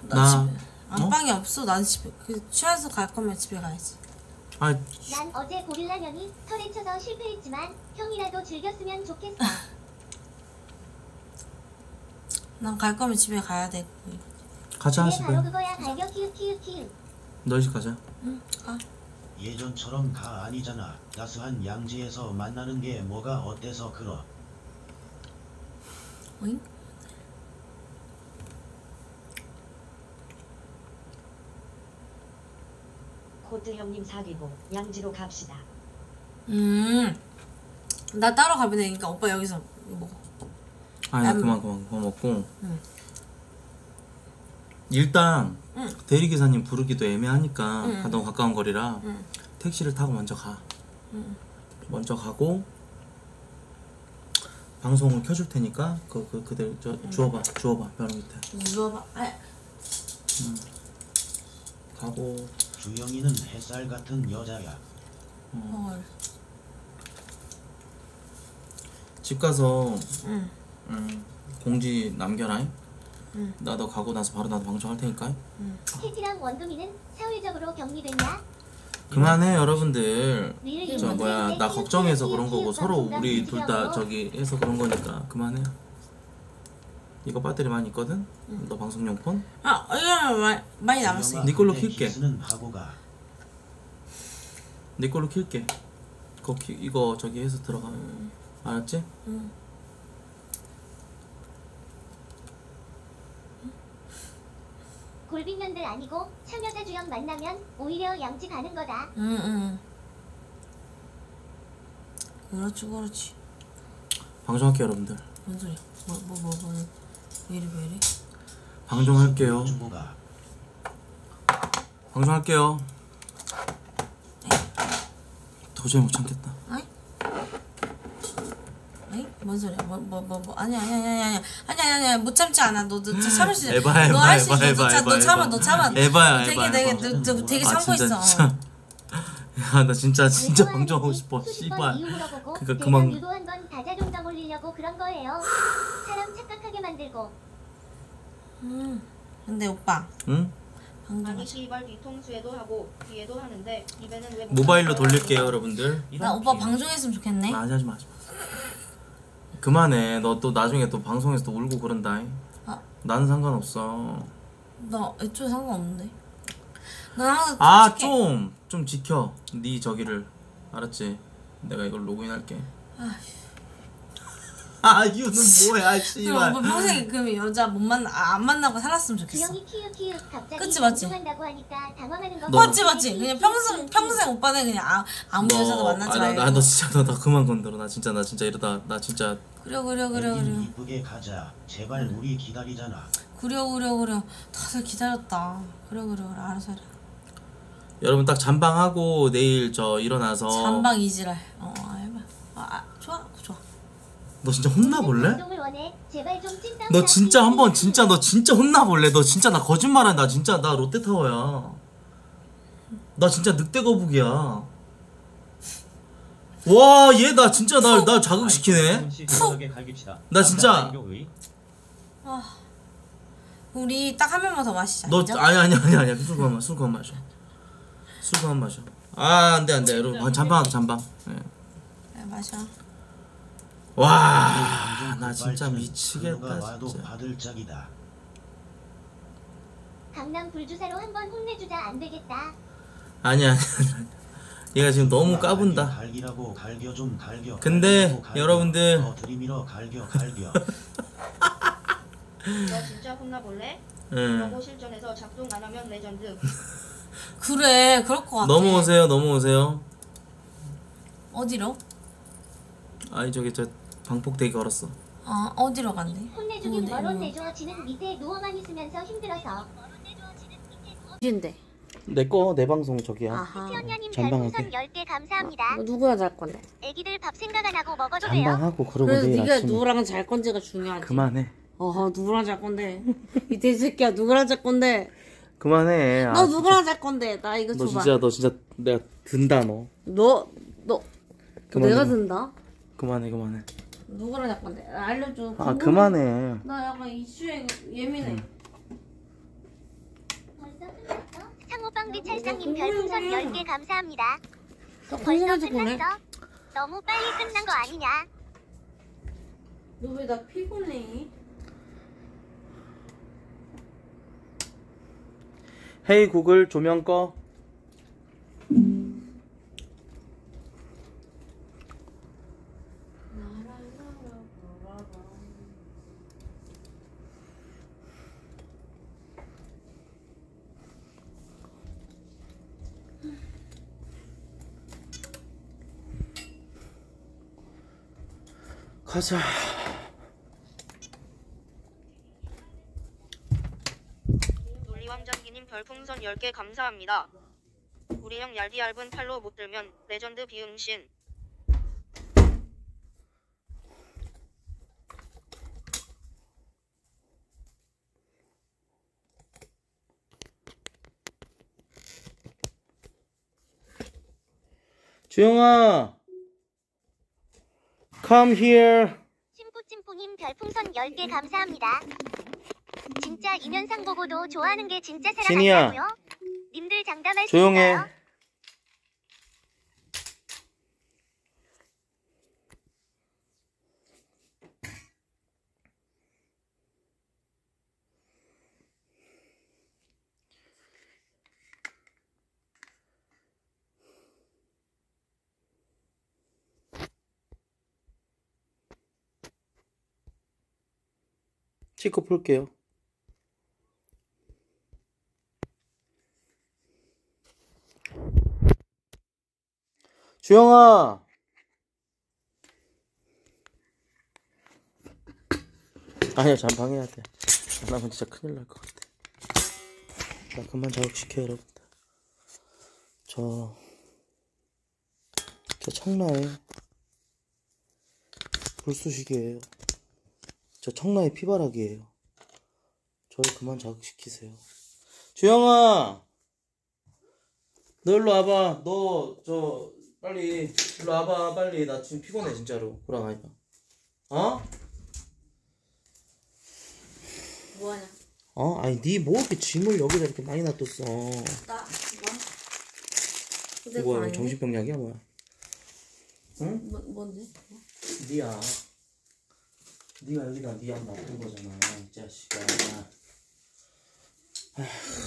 나, 나- 집에 안방이 없어. 난 집에 그 취해서 갈 거면 집에 가야지. 아 난 어제 고릴라 년이 털에 쳐서 실패했지만 형이라도 즐겼으면 좋겠어. 난 갈 거면 집에 가야 돼. 가자 그게 집에 바로 그거야 갈겨 키읔 키읔 키읔. 너희 집 가자 응, 가. 예전처럼 다 아니잖아 따스한 양지에서 만나는 게 뭐가 어때서 그러 오잉? 코트 형님 사귀고 양지로 갑시다. 음. 나 따로 가면 되니까 오빠 여기서 이거 먹어. 아니 음. 그만 그만 그만 먹고 응. 일단 응. 대리기사님 부르기도 애매하니까 응. 가- 너무 가까운 거리라 응. 택시를 타고 먼저 가 응. 먼저 가고 방송을 켜줄 테니까 그, 그 그대로 저 주워봐 주워봐 벼랑 밑에 누워봐. 아, 가고 주영이는 햇살 같은 여자야 헐. 집 가서 응. 음, 공지 남겨라 응. 나도 가고 나서 바로 나도 방송할 테니까 태지랑 원금이는 사회적으로 격리됐냐? 그만해 여러분들 저 뭐야 내나 걱정해서 그런 거고 서로 우리 둘 다. 저기 해서 그런 거니까 그만해 이거 배터리 많이 있거든? 너 방송용 폰? 아, 이거 많이, 많이 남았어. 네 걸로 킬게. 키스는 하고 가네 걸로 킬게 거 키, 이거 저기 해서 들어가 알았지? 응. 골빈년들 아니고 참여자 주연 만나면 오히려 양지 가는 거다. 응, 응. 그렇지, 그렇지. 방송할게요 여러분들 뭔 소리야? 뭐, 뭐, 뭐, 뭐. 왜 이래, 왜 이래? 방송할게요 주고 가 방송할게요 도저히 못 참겠다 아이? 뭔 소리야? 뭐, 뭐, 뭐, 뭐. 아니야, 아니야, 아니야, 아니야. 아니야, 아니야, 아니야. 못 참지 않아. 너, 너 진짜 참을 수 있어. 에바야, 너 에바야, 할수 있어. 에바야, 너, 참, 너 에바야, 참아. 너 참아. 에바야, 되게, 에바야, 되게, 에바야. 너, 너 되게 아 참고 진짜 있어. 진짜 야 나 진짜 진짜 방송하고 싶어 씨발 그러니까 그니까 그만 유도한 건 다자존감 올리려고 그런 거예요. 사람 착각하게 만들고. 음. 근데 오빠, 응? 방금 아니 씨발 뒤통수에도 하고 뒤에도 하는데 입에는 왜 모바일로? 돌릴게요 여러분들 나 오빠 방송했으면 좋겠네. 아, 하지 마 하지 마 그만해. 너 또 나중에 또 방송에서 또 울고 그런다 아. 나는 상관없어. 나 애초에 상관없는데. 난 항상 아 솔직해. 좀 좀 지켜. 네 저기를. 알았지? 내가 이걸 로그인할게. 아 이유는 뭐야 그럼 씨발 오빠 평생 그 여자 못 만나 아, 안 만나고 살았으면 좋겠어. 주영이 키읔 키읔 갑자기 그치, 맞지? 방송한다고 하니까 당황하는 거. 너- 맞지 맞지. 그냥 평생 평생 오빠는 그냥 아, 아무 여자도 만나지 말고. 나너 진짜 너, 나 그만 건드려 나 진짜 나 진짜 이러다 나 진짜 그래 그래 그래 그래. 이쁘게 가자 제발 우리 기다리잖아 그래 그래 그래. 다들 기다렸다. 그래 그래 그래 알아서 해라. 여러분 딱 잠방하고 내일 저 일어나서 잔방 이지랄. 어 해봐. 아, 아 좋아. 너 진짜 혼나볼래? 너 진짜 한번 진짜 너 진짜 혼나볼래? 너 진짜 나 거짓말한다. 나 진짜 나 롯데타워야. 나 진짜 늑대 거북이야. 와, 얘 나 진짜 나 나 자극시키네. 나 진짜- 남자인교의. 우리 딱한 명만 더 마시자. 너 인정? 아니 아니 아니 아니 술 그만 술 그만 마셔. 술 그만 마셔. 아, 안 돼, 안 돼. 여러분, 잠방하자, 잠방. 예. 그래, 마셔. 와, 나 진짜 발전, 미치겠다, 진짜. 받을 짝이다. 강남 불주사로 한번 혼내주자 안 되겠다. 아니야, 아니야. 얘가 지금 너무 까분다. 갈기라고 갈겨 좀 갈겨. 근데 갈기라고 갈겨. 여러분들 더 들이밀어 갈겨 갈겨. 너 진짜 혼나볼래? 응. 그러고 실전에서 작동 안 하면 레전드. 그래 그럴 것 같아 넘어오세요, 넘어오세요. 어디로? 아이 저기 저 방폭대기 걸었어. 아 어디로 간대? 혼내주긴 누군데? 뭘 혼내줘. 지는 밑에 누워만 있으면서 힘들어서. 어딘데? 내 거 내 방송 저기야. 아하 태연녀님 전방하게. 별풍선 10개 감사합니다. 뭐 누구랑 잘 건데? 애기들 밥 생각 안 하고 먹어도 돼요? 잠방하고 그러고 그래서 내일 네가 아침에 누구랑 잘 건지가 중요하지 그만해. 어허 누구랑 잘 건데 이 돼지새끼야 누구랑 잘 건데 그만해. 아, 너 누구랑 잘 건데 나 이거 너 줘봐 진짜 너 진짜 내가 든다 너. 너, 너, 그만해. 내가 든다? 그만해 그만해. 누구랑 잘 건데? 알려줘. 아 궁금해. 그만해. 나 약간 이슈에 예민해. 벌써 끝났어? 상호빵비 찰상님. 별풍선 10개 감사합니다. 나 벌써 궁금해서 보내. 끝났어? 너무 빨리 끝난 거 아니냐? 너 왜 나 피곤해? 헤이 구글 조명 꺼. 가자. 논리왕장기님 별풍선 10개 감사합니다. 우리 형 얄디 얇은 팔로 못 들면 레전드 비응신. 주영아. Come here. 찜뿌찜뿌님 별풍선 10개 감사합니다. 진짜 이면상 보고도 좋아하는 게 진짜 사랑 진이야. 아니냐고요? 님들 장담할 수 조용해. 있어요? 치코 풀게요. 주영아. 아니야 잠방해야 돼. 안 하면 진짜 큰일 날 것 같아. 나 그만 자극시켜 여러분들. 저, 저 청라에 불쏘시개예요. 저 청라의 피바라기예요. 저를 그만 자극시키세요. 주영아, 너 일로 와봐. 너 저 빨리 일로 와봐. 빨리 나 지금 피곤해 진짜로. 호랑아이가. 어? 뭐하냐? 어? 아니 니뭐 이렇게 짐을 여기다 이렇게 많이 놔뒀어. 나, 뭐? 뭐야? 정신병약이야 뭐야? 응? 뭐, 뭔데? 니야. 니가 여기다 니약 놔둔 거잖아. 이 자식아.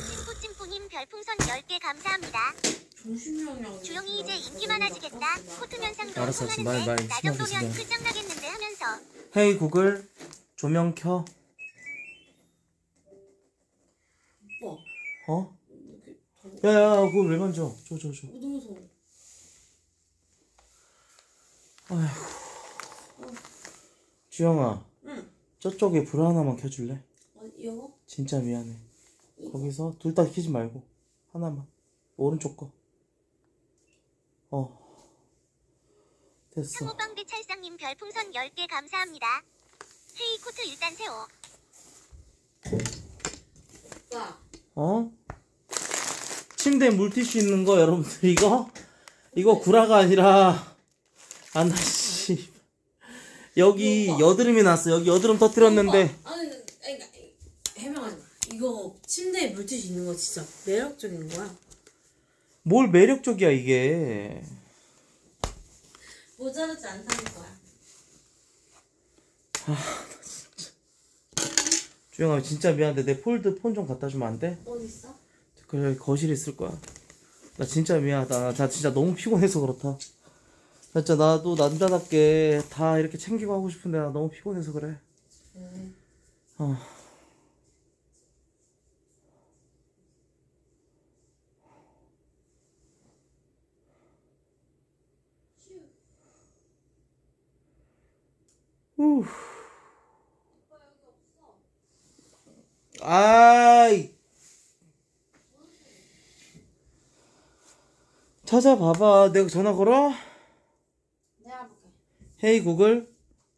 찜뿌찜뿌님 별풍선 10개 감사합니다. 주영이 이제 인기 많아지겠다. 코트 면상도 알았어, 알았어. 말, 통하는데 말나 심하게 정도면 쓰면. 끝장나겠는데 하면서 헤이 구글 조명 켜. 뭐? 어? 야야 그거 왜 만져? 줘줘 줘. 너무 무서워. 주영아. 응. 저쪽에 불 하나만 켜줄래? 어, 이거? 진짜 미안해. 거기서 둘 다 켜지 말고 하나만. 오른쪽 거. 어. 됐어. 상호빵비 찰상님 별풍선 10개 감사합니다. 헤이 코트 일단 세워. 야, 어? 침대에 물티슈 있는 거 여러분들 이거 이거 구라가 아니라 아나 씨. 여기 여드름이 났어. 여기 여드름 터뜨렸는데 오빠, 아니, 아니, 아니, 해명하지 마. 이거 침대에 물티슈 있는 거 진짜 매력적인 거야. 뭘 매력적이야 이게. 모자르지 않다는 거야. 주영아 진짜 미안한데 내 폴드 폰 좀 갖다 주면 안 돼? 어디 있어? 그래 거실에 있을 거야. 나 진짜 미안하다. 나 진짜 너무 피곤해서 그렇다. 나 진짜 나도 남자답게 다 이렇게 챙기고 하고 싶은데 나 너무 피곤해서 그래. 어. 후. 아이. 찾아봐봐. 내가 전화 걸어? 헤이 구글,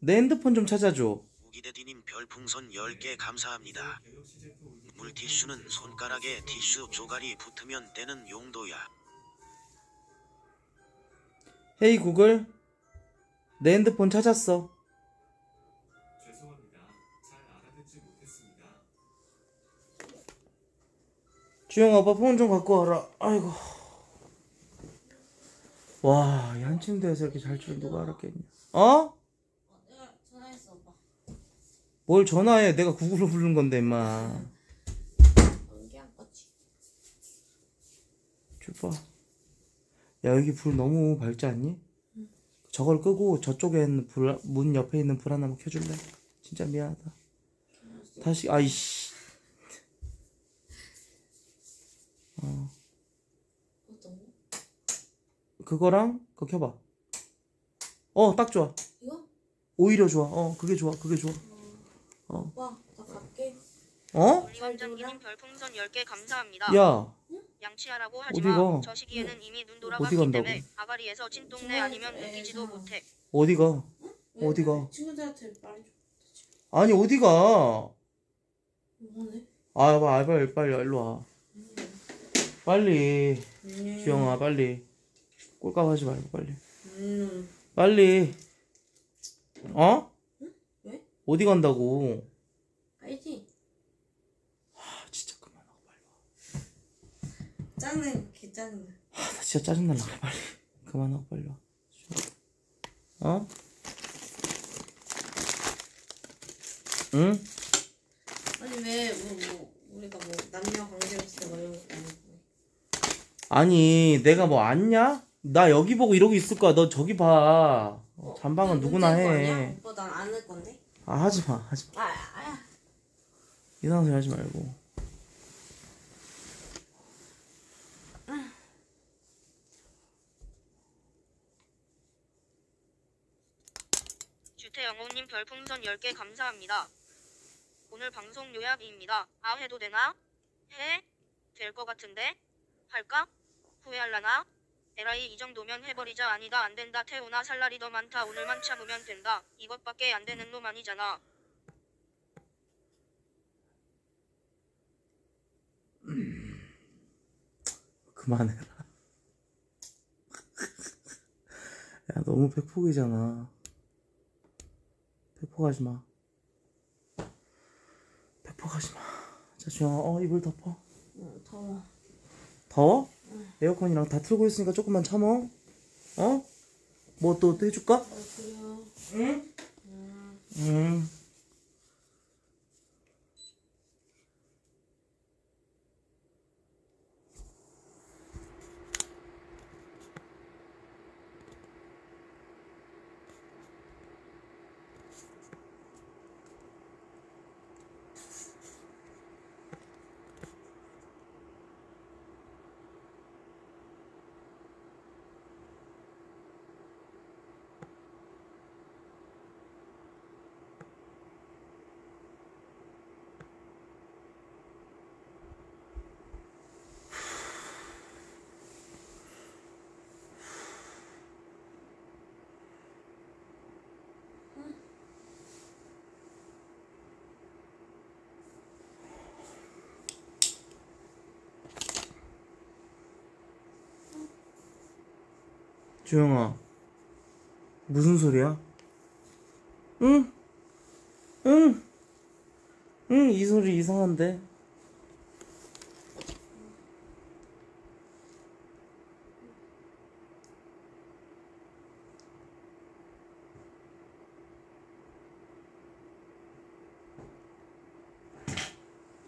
내 핸드폰 좀 찾아줘. 우기대디님 별풍선 10개 감사합니다. 물티슈는 손가락에 티슈 조각이 붙으면 되는 용도야. 헤이 구글, 내 핸드폰 찾았어. 주영 아빠 폰 좀 갖고 와라. 아이고. 와, 이 한 침대에서 이렇게 잘 줄 누가 알았겠냐. 어? 어, 내가 전화했어 오빠. 뭘 전화해? 내가 구글로 부른 건데, 임마. 연기 안 껐지. 줘봐. 야, 여기 불 너무 밝지 않니? 저걸 끄고 저쪽에 있는 불, 문 옆에 있는 불 하나만 켜줄래? 진짜 미안하다. 다시, 아이씨. 어? 그거랑, 그거 켜봐. 어, 딱 좋아. 이거? 오히려 좋아. 어, 그게 좋아. 그게 좋아. 오빠 나 갈게. 어? 원장님 별풍선 10개 감사합니다. 야, 양치하라고 어디 하지마. 가? 저 시기에는 이미 눈 어디 돌아갔기 간다고? 때문에 아가리에서 찐똥내 아니면 느끼지도 못해. 어디가? 어디가? 친구들한테 말해줘. 아니, 어디가? 뭐하네? 아, 빨리, 빨리, 빨리, 일로 와. 빨리. 주영아, 빨리. 꼴값 하지 말고, 빨리. 음. 빨리. 어? 왜? 어디 간다고? 알지? 아, 진짜 그만하고 빨리 와. 짜증 개 짜증나. 아, 나 진짜 짜증날라. 빨리. 그만하고 빨리 와. 어? 응? 아니 왜 뭐 뭐, 우리가 뭐 남녀 관계로서 뭐 이런 것도 아니고. 아니, 내가 뭐 안냐? 나 여기 보고 이러고 있을 거야. 너 저기 봐. 어, 잠방은 누구나 해. 오빠 난안 할 건데. 아, 하지 마. 하지 마. 아, 아야. 이상한 소리 하지 말고. 주태영호님 별풍선 10개 감사합니다. 오늘 방송 요약입니다. 아 해도 되나? 해? 될 것 같은데? 할까? 후회할라나? 에라이 이 정도면 해버리자 아니다 안 된다 태우나 살 날이 더 많다 오늘만 참으면 된다 이것밖에 안 되는 놈 아니잖아 그만해라. 야, 너무 백폭이잖아. 백폭하지 마. 백폭하지 마. 자, 주영아, 어, 이불 덮어. 응, 더워. 더워? 에어컨이랑 다 틀고 있으니까 조금만 참어. 어? 뭐 또 해줄까? 어. 응. 응. 주영아 무슨 소리야? 응? 응? 응? 이 소리 이상한데?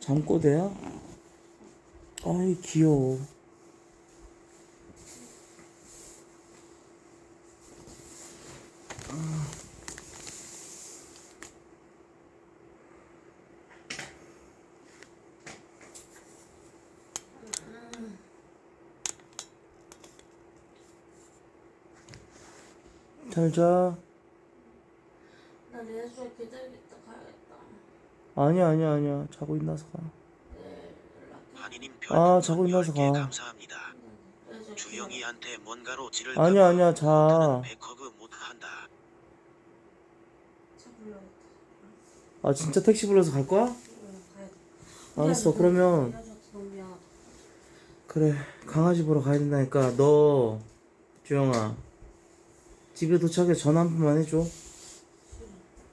잠꼬대야? 아이 귀여워 잘자 나 내일 좀 기다리겠다 가야겠다. 아니야 아니야 아니야 자고 있나서 가 한이님 아, 자고 있나서 별풍선 10개 가. 감사합니다. 주영이한테 뭔가로 지를 아니야 아니야 자 백허그 못한다. 아 진짜 택시 불러서 갈 거야? 알았어 그러면 너무 미안하다. 그래 강아지 보러 가야 된다니까 너 주영아 집에 도착해 전화 한 번만 해줘.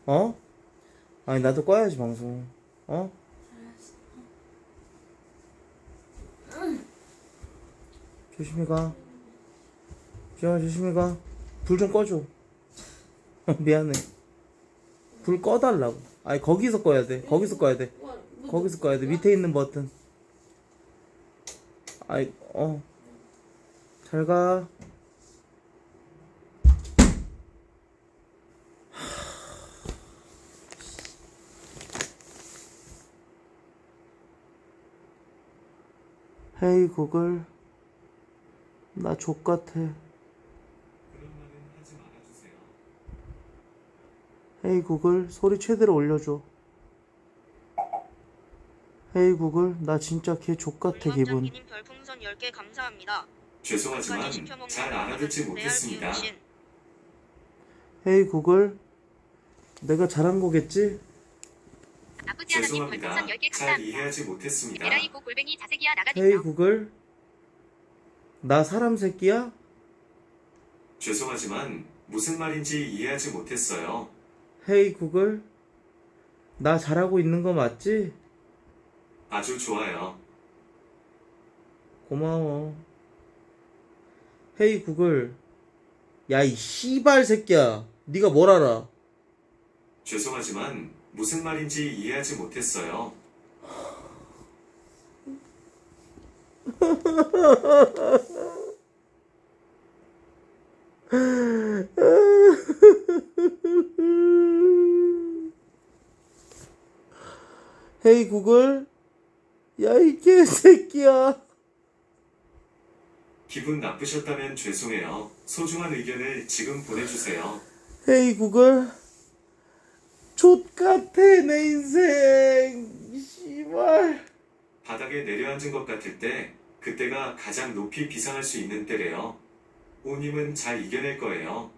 어? 아니 나도 꺼야지 방송. 어? 조심히 가. 주영아 조심히 가 불 좀 꺼줘. 미안해. 불 꺼달라고. 아니 거기서 꺼야 돼. 거기서 꺼야 돼. 거기서 꺼야 돼. 밑에 있는 버튼. 아이 어. 잘 가. 헤이 구글 나 족같아 헤이 구글 소리 최대로 올려줘 헤이 구글 나 진짜 개 족같아 기분 물감장님 별풍선 10개 감사합니다. 죄송하지만 잘 알아듣지 못했습니다. 헤이 구글 내가 잘한 거겠지? 않아님 죄송합니다. 별풍선 10개 잘 감사합니다. 이해하지 못했습니다. 에라이 고 골뱅이 자색이야 헤이. 구글 나 사람 새끼야? 죄송하지만 무슨 말인지 이해하지 못했어요. 헤이 구글 나 잘하고 있는 거 맞지? 아주 좋아요. 고마워 헤이 구글 야 이 씨발 새끼야 네가 뭘 알아 죄송하지만 무슨 말인지 이해하지 못했어요. 헤이 구글 야 이 개새끼야 기분 나쁘셨다면 죄송해요. 소중한 의견을 지금 보내주세요. 헤이 구글 족같아 내 인생. 씨발. 바닥에 내려앉은 것 같을 때 그때가 가장 높이 비상할 수 있는 때래요. 오님은 잘 이겨낼 거예요.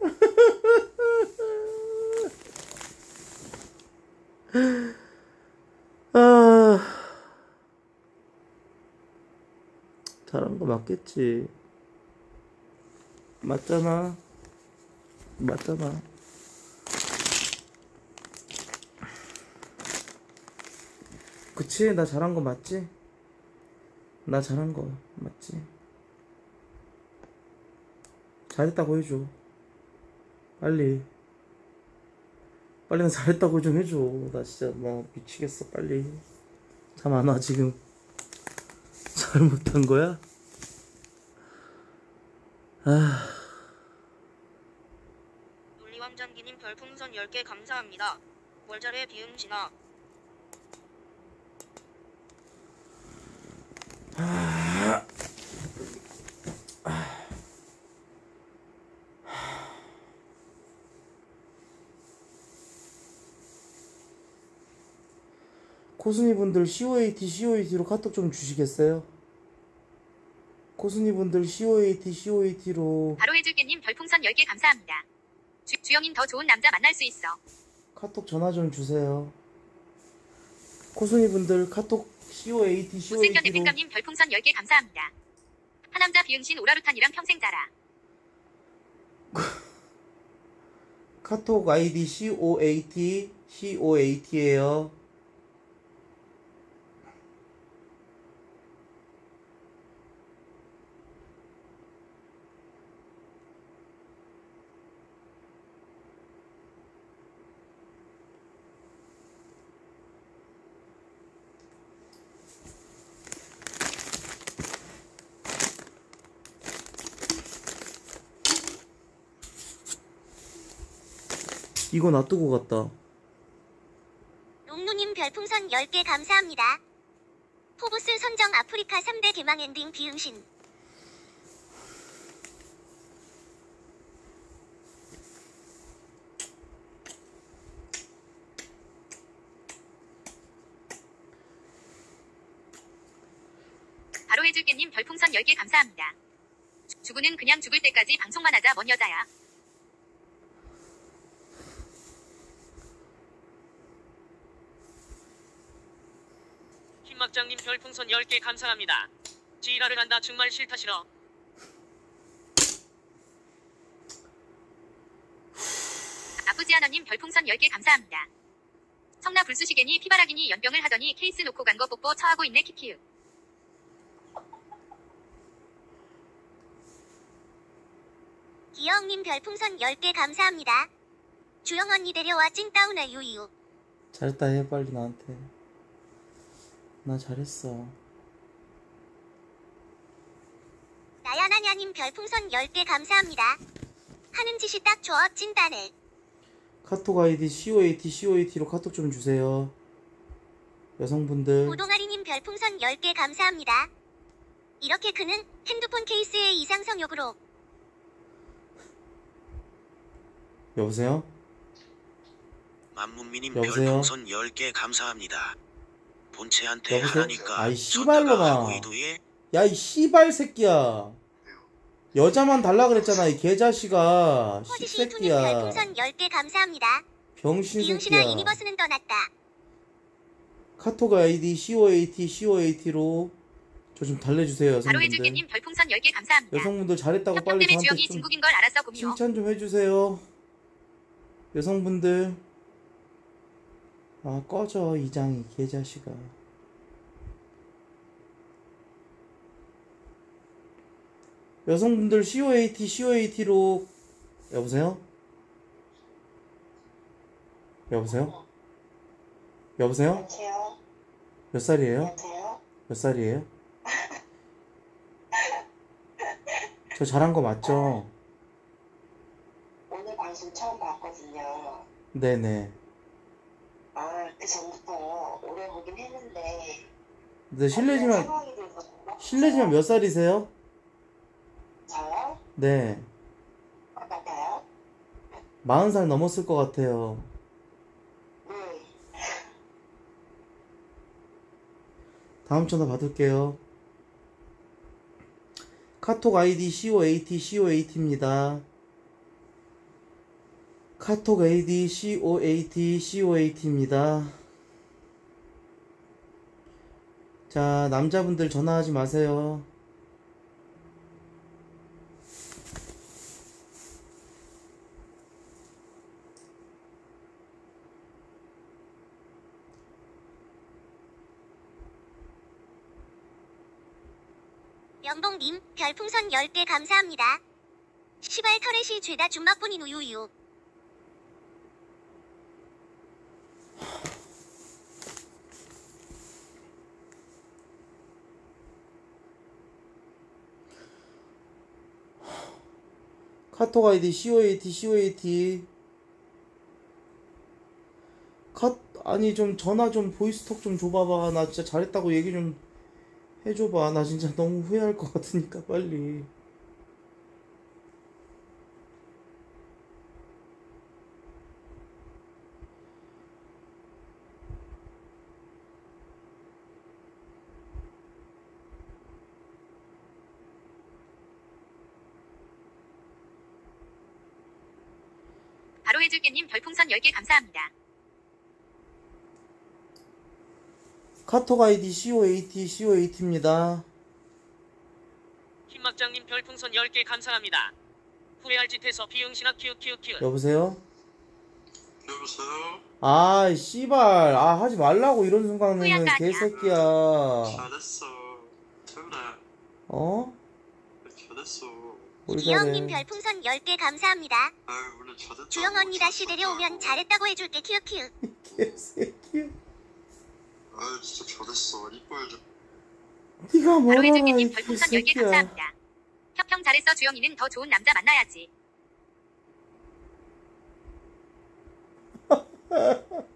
아. 잘한 거 맞겠지. 맞잖아. 맞잖아 그치? 나 잘한 거 맞지? 나 잘한 거 맞지? 잘했다고 해줘. 빨리. 빨리 나 잘했다고 좀 해줘. 나 진짜 나 미치겠어 빨리. 잠 안 와 지금. 잘못한 거야? 아 논리왕장기님 별풍선 10개 감사합니다. 월잘해 비응신아. 코순이 분들 COAT COAT로 카톡 좀 주시겠어요? 코순이 분들 COAT COAT로 바로 해줄게님 별풍선 10개 감사합니다. 주, 주영인 더 좋은 남자 만날 수 있어. 카톡 전화 좀 주세요. 코순이 분들 카톡 COAT 못생겨 COAT로 내팽감님 별풍선 10개 감사합니다. 하남자 비응신 오라루탄이랑 평생 자라. 카톡 아이디 COAT COAT예요. 이거 놔두고 갔다. 롱누님 별풍선 10개 감사합니다. 포브스 선정 아프리카 3대 대망 엔딩 비응신. 바로 해줄게님 별풍선 10개 감사합니다. 주- 주부는 그냥 죽을 때까지 방송만 하자 뭔 여자야. 흰막장님 별풍선 10개 감사합니다. 지랄을 한다 정말 싫다 싫어. 아프지 않아님 별풍선 10개 감사합니다. 성나 불수시개니 피바라기니 연병을 하더니 케이스 놓고 간 거 뽀뽀 처하고 있네 키키우. 기영님 별풍선 10개 감사합니다. 주영 언니 데려와 찐따우나 유유. 잘했다 해 빨리 나한테. 나 잘했어. 나야나냐님 별풍선 10개 감사합니다. 하는 짓이 딱 좋아 찐따네. 카톡 아이디 COAT COAT로 카톡 좀 주세요. 여성분들 오동아리님 별풍선 10개 감사합니다. 이렇게 크는 핸드폰 케이스의 이상성욕으로 여보세요? 만문미님 여보세요? 별풍선 10개 감사합니다. 본체한테 여보세요? 하라니까 아이 졌다가 씨발놈아. 하고 이두에 야이 씨발 새끼야. 여자만 달라 그랬잖아 이 개자식아. 허지시 투님 씹새끼야. 별풍선 10개 감사합니다. 병신 새끼야. 유니버스는 떠났다. 카톡 아이디 COAT COAT로 저 좀 달래주세요 여성분들. 해줄게님 별풍선 10개 감사합니다. 여성분들 잘했다고 빨리 때문에 저한테 주영이 좀 진국인 걸 알았어. 칭찬 좀 해주세요. 여성분들. 아 꺼져 이장이 개자식아. 여성분들 COAT COAT로 여보세요? 여보세요? 여보세요? 몇 살이에요? 몇 살이에요? 저 잘한 거 맞죠? 오늘 방송 처음 봤거든요. 네네. 아, 그 전부터 오래 보긴 했는데. 근데 실례지만 상황이 돼서 몰랐어요. 실례지만 몇 살이세요? 저요? 네. 똑같아요? 마흔 살 넘었을 것 같아요. 네. 다음 전화 받을게요. 카톡 아이디 COAT COAT입니다. 카톡 아이디 COAT COAT입니다. 자, 남자분들 전화하지 마세요. 연봉님 별풍선 10개 감사합니다. 시발 터렛이 죄다 준마뿐인 우유유. 카톡 아이디 COAT COAT 카 아니 좀 전화 좀 보이스톡 좀 줘봐봐. 나 진짜 잘했다고 얘기 좀 해줘봐. 나 진짜 너무 후회할 것 같으니까 빨리 해줄게님 별풍선 10개 감사합니다. 카톡 아이디 COAT COAT입니다 흰막장님 별풍선 10개 감사합니다. 후회할 짓해서 비응신아 키우키우키우. 여보세요? 여보세요? 아 씨발 아 하지 말라고 이런 순간에는 후회한 거 아니야. 개새끼야 잘했어. 태훈아, 어? 잘했어. 잘해 별풍선 10개 감사합니다. 주영 언니 다시 데려오면 잘했다고 해줄게 키우키우. 개새끼야 아유, 진짜 잘했어. 이뻐해줘. 네가 바로 뭐라 별풍선 10개 개새끼야 감사합니다. 협평 잘했어 주영이는 더 좋은 남자 만나야지.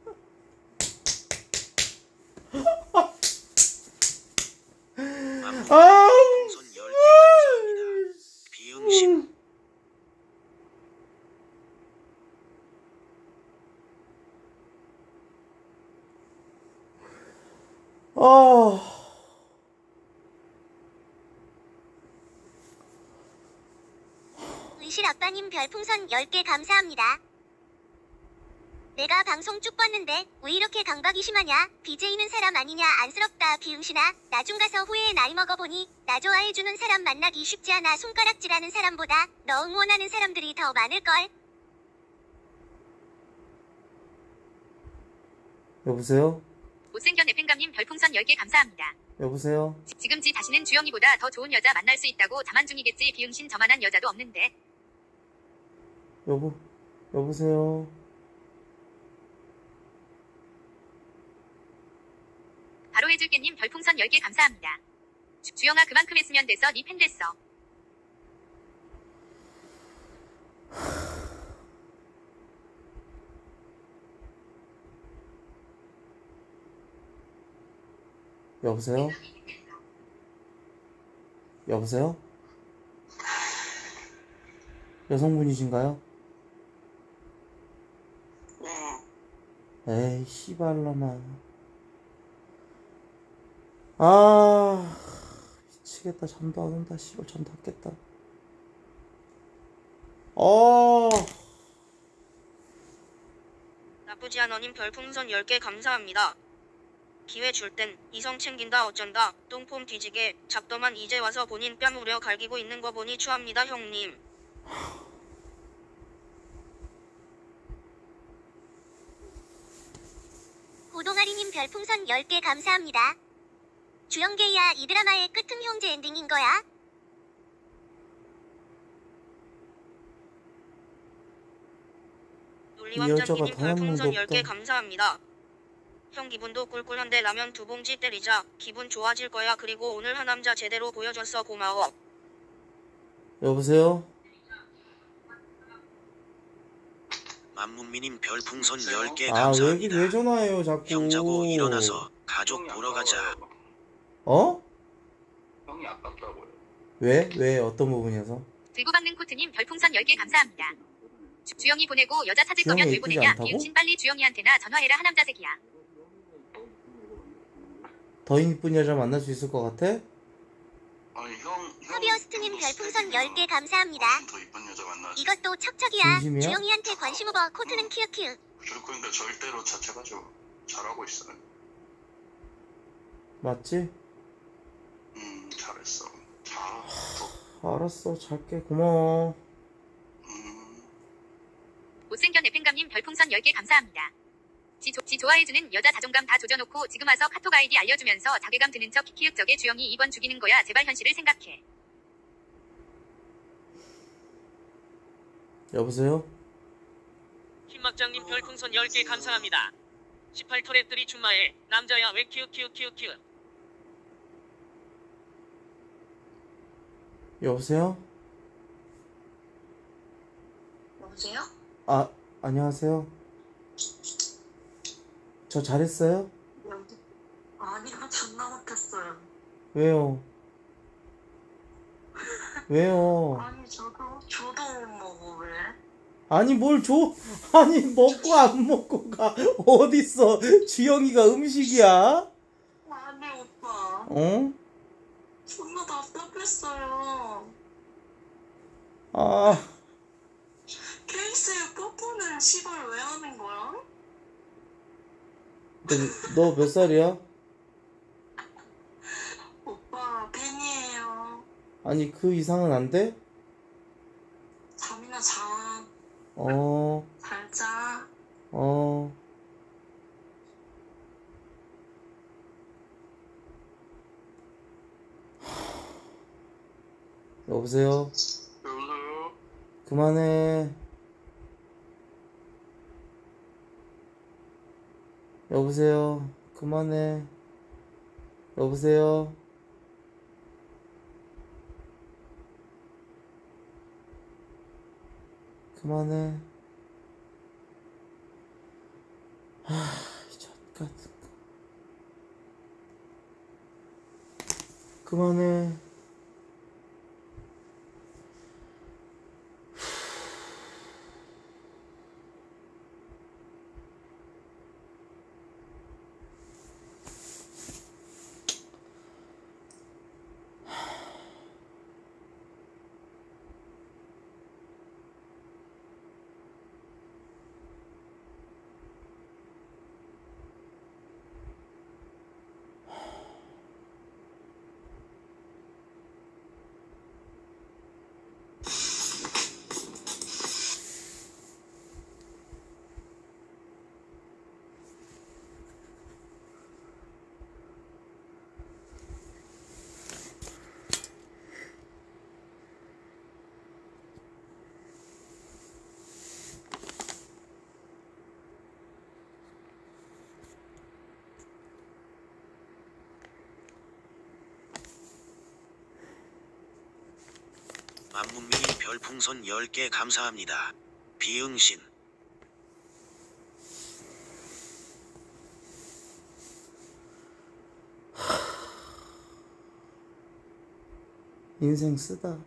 아, 손 10개 감사합니다. 비응신. 아, 아빠님 별풍선 10개 감사합니다. 내가 방송 쭉 봤는데 왜 이렇게 강박이 심하냐? BJ는 사람 아니냐? 안쓰럽다 비응신아. 나중 가서 후회해 나이 먹어보니 나 좋아해주는 사람 만나기 쉽지 않아. 손가락질하는 사람보다 너 응원하는 사람들이 더 많을걸. 여보세요? 못생겨 내팽감님 별풍선 10개 감사합니다. 여보세요? 지- 지금 지 자신은 주영이보다 더 좋은 여자 만날 수 있다고 자만 중이겠지 비응신 저만한 여자도 없는데 여보, 여보세요? 바로 해줄게님 별풍선 10개 감사합니다. 주, 주영아 그만큼 했으면 됐어 니팬 됐어. 여보세요? 여보세요? 여성분이신가요? 에이, 씨발라마. 아, 미치겠다. 잠도 안 온다. 씨발, 잠 닿겠다. 어, 나쁘지 않어님 별풍선 10개 감사합니다. 기회 줄 땐 이성 챙긴다 어쩐다 똥폼 뒤지게 잡더만 이제 와서 본인 뺨 우려 갈기고 있는 거 보니 추합니다 형님. 고동아리님 별풍선 10개 감사합니다. 주영계야 이 드라마의 끝은 형제 엔딩인 거야? 다양한 별풍선 거 10개 없다. 감사합니다. 형 기분도 꿀꿀한데 라면 두 봉지 때리자 기분 좋아질 거야 그리고 오늘 하남자 제대로 보여줬어 고마워. 여보세요? 만문미님 별풍선 10개 아, 왜, 감사합니다. 왜 전화해요, 자꾸. 형 자고 일어나서 가족 보러 가자. 어? 형이 아깝다고요. 왜? 왜? 어떤 부분이어서? 들고 박는 코트님 별풍선 10개 감사합니다. 주, 주영이 보내고 여자 찾을 주영이 거면 왜 보내냐 않다고? 비응신 빨리 주영이한테나 전화해라 하남자 새끼야. 더 이쁜 여자 만날 수 있을 것 같아? 아니 형, 형 허비어스트님 별풍선 10개 감사합니다. 더 이쁜 여자 만나. 이것도 척척이야. 진심이야? 주영이한테 관심 후보 코트는 키읔키읔. 그럴 거니까 절대로 자체가지고 잘하고 있어요. 맞지? 음 잘했어. 잘. 알았어, 잘게. 고마워. 못생겨 내팽감님 별풍선 10개 감사합니다. 지, 조, 지 좋아해주는 여자 자존감 다 조져놓고 지금 와서 카톡 아이디 알려주면서 자괴감 드는 척 저게 주영이 이번 죽이는 거야 제발 현실을 생각해. 여보세요? 흰막장님 별풍선 10개 감사합니다. 18터렛들이 준마해 남자야 왜 키읔 키읔 키읔 키읔 여보세요? 여보세요? 아, 안녕하세요. 저 잘했어요? 아니요, 존나 못했어요. 왜요? 왜요? 아니, 저도, 저도 못 먹어, 왜? 아니, 뭘 줘? 아니, 먹고 안 먹고 가. 어딨어? 주영이가 음식이야? 아니, 오빠. 어? 존나 답답했어요. 아, 케이스에 뽀뽀는 시발 왜 하는 거야? 너 몇 살이야? 오빠, 팬이에요. 아니, 그 이상은 안 돼? 잠이나 자. 어, 잘 자. 어. 여보세요? 여보세요? 그만해. 여보세요? 그만해. 여보세요? 그만해. 같은 거. 그만해. 만문민이 별풍선 10개 감사합니다. 비응신. 인생 쓰다.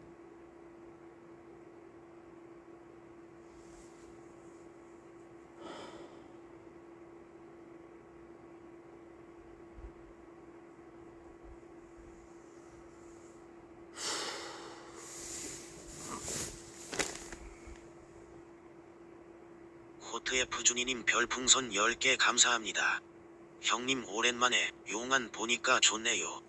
호트F 준이님 별풍선 10개 감사합니다. 형님 오랜만에 용안 보니까 좋네요.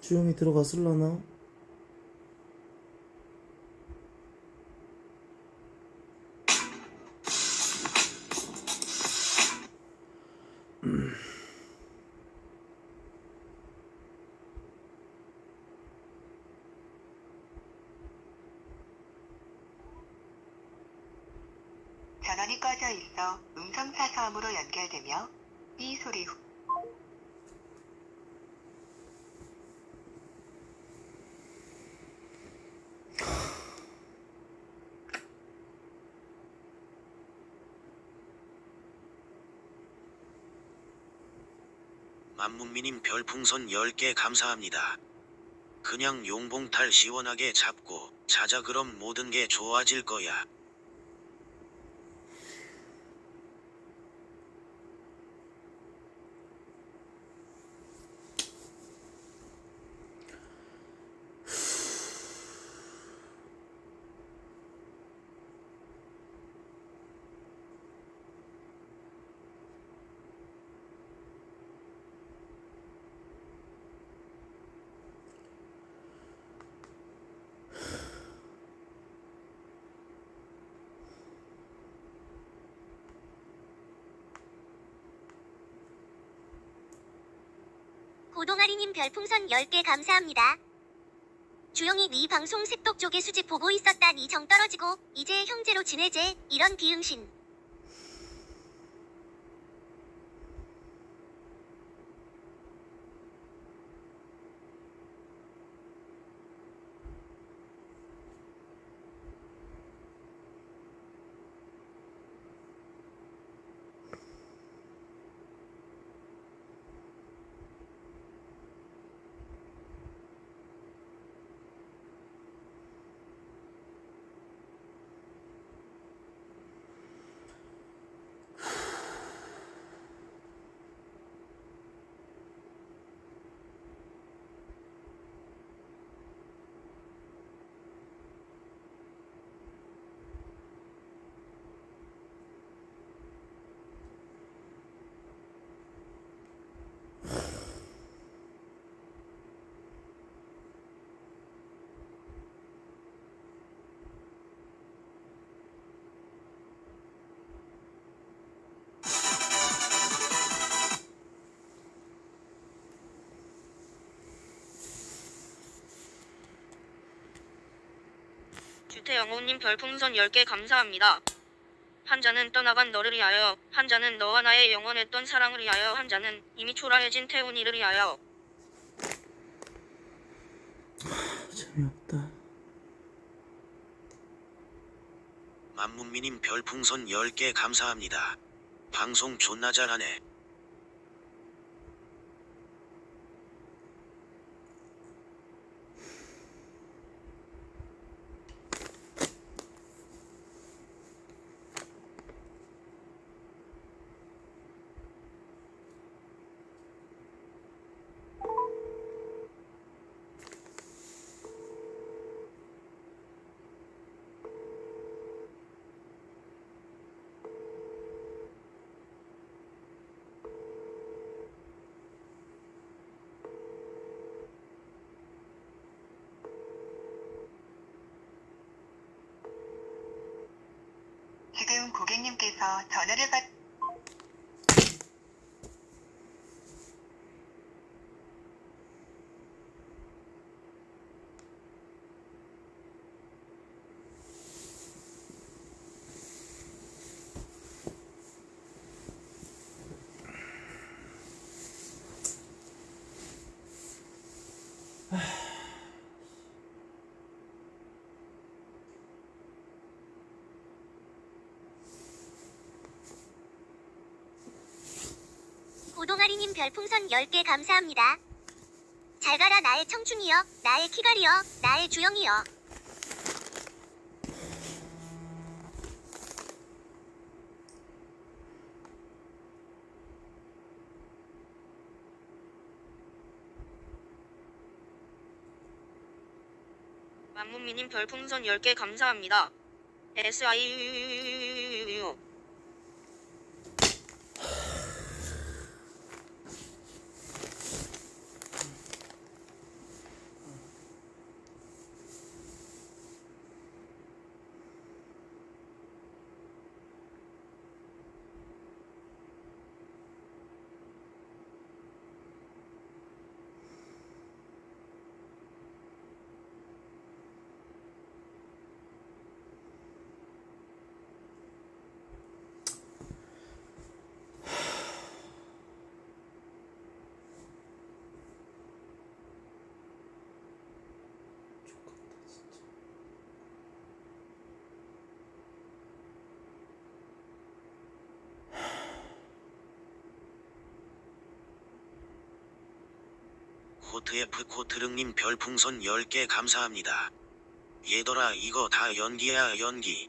주영이 들어갔을라나? 전원이 꺼져 있어 음성 사서음으로 연결되며 이 소리 후 만문민님 별풍선 10개 감사합니다. 그냥 용봉탈 시원하게 잡고 자자 그럼 모든 게 좋아질 거야. 님 별풍선 10개 감사합니다. 주영이 네 방송 색독 쪽에 수집 보고 있었다니 정 떨어지고 이제 형제로 지내재 이런 비응신. 주 태영호님 별풍선 10개 감사합니다. 한 자는 떠나간 너를 위하여, 한 자는 너와 나의 영원했던 사랑을 위하여, 한 자는 이미 초라해진 태훈이를 위하여. 재미없다. 만문미님 별풍선 10개 감사합니다. 방송 존나 잘하네. 지금 고객님께서 전화를 받... 고동아리님 별풍선 10개 감사합니다. 잘 가라 나의 청춘이여 나의 키가리여 나의 주영이여 만문미님 별풍선 10개 감사합니다. SIU 코트F 코트릉님 별풍선 10개 감사합니다. 얘들아 이거 다 연기야 연기.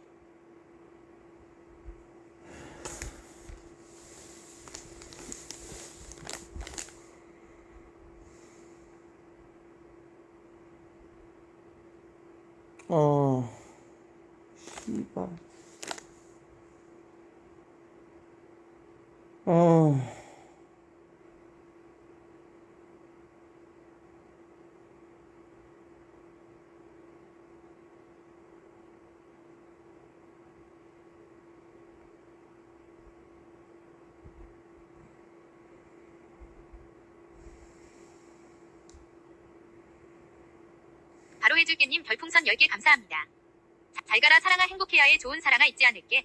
어. 씨발. 어. 바로 해줄게님 별풍선 10개 감사합니다. 자- 잘 가라 사랑아 행복해야의 좋은 사랑아 있지 않을게.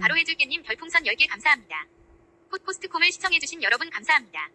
바로 해줄게님 별풍선 10개 감사합니다. 콧포스트콤을 시청해주신 여러분 감사합니다.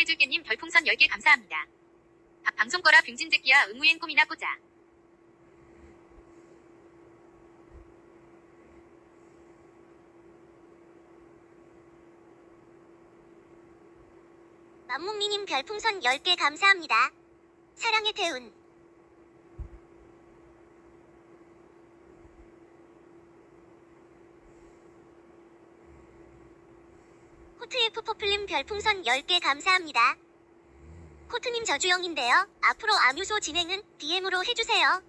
해줄게님 별풍선 10개 감사합니다. 박 방송 거라 빙진제끼야 의무엔 꿈이나 꾸자. 맘묵미님 별풍선 10개 감사합니다. 사랑의 태운. 코트F 퍼 플님 별풍선 10개 감사합니다. 코트님 저주영인데요. 앞으로 암유소 진행은 DM으로 해주세요.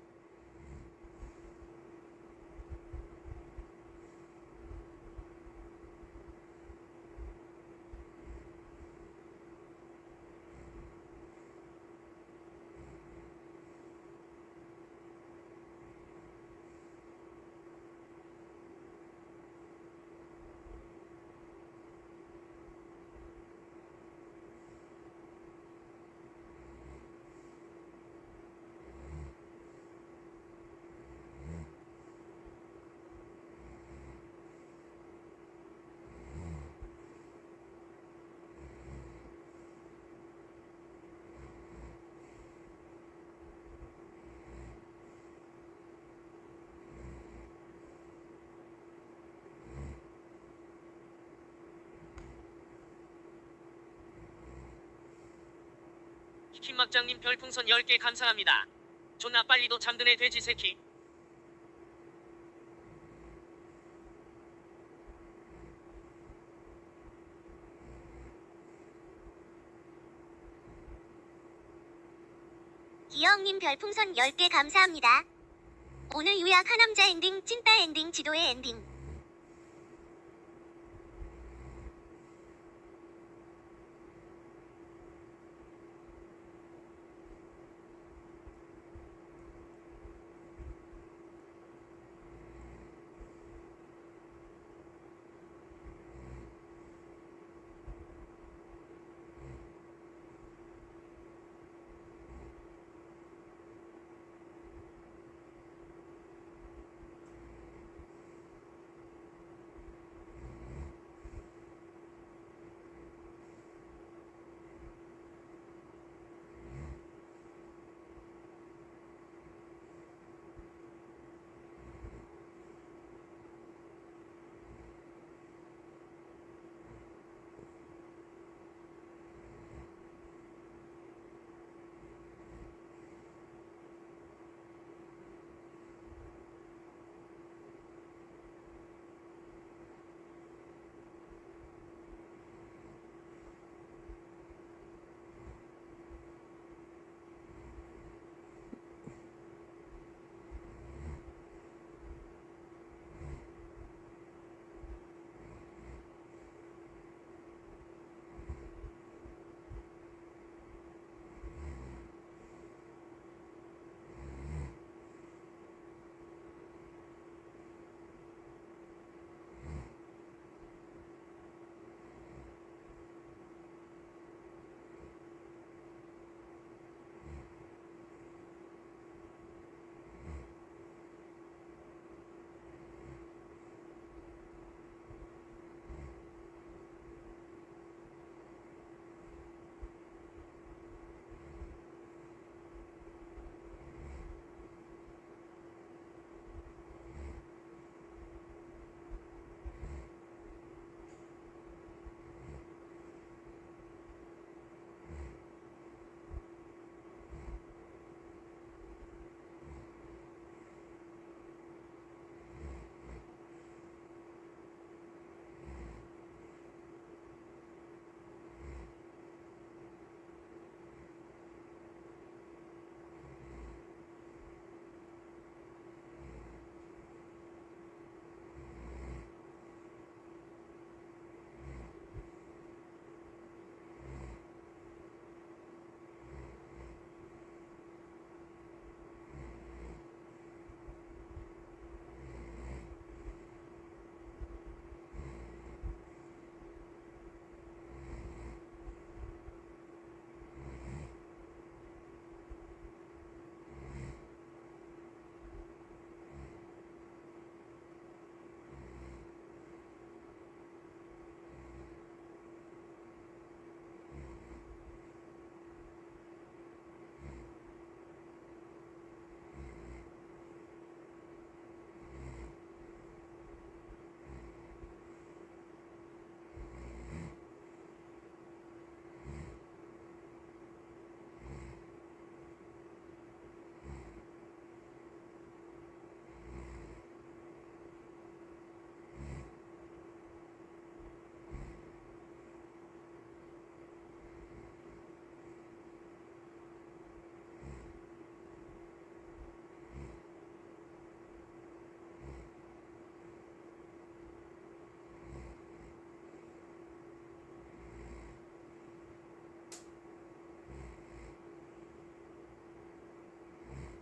킴막장님 별풍선 10개 감사합니다. 존나 빨리도 잠드네 돼지 새끼. 기영님 별풍선 10개 감사합니다. 오늘 유약 하남자 엔딩, 찐따 엔딩, 지도의 엔딩.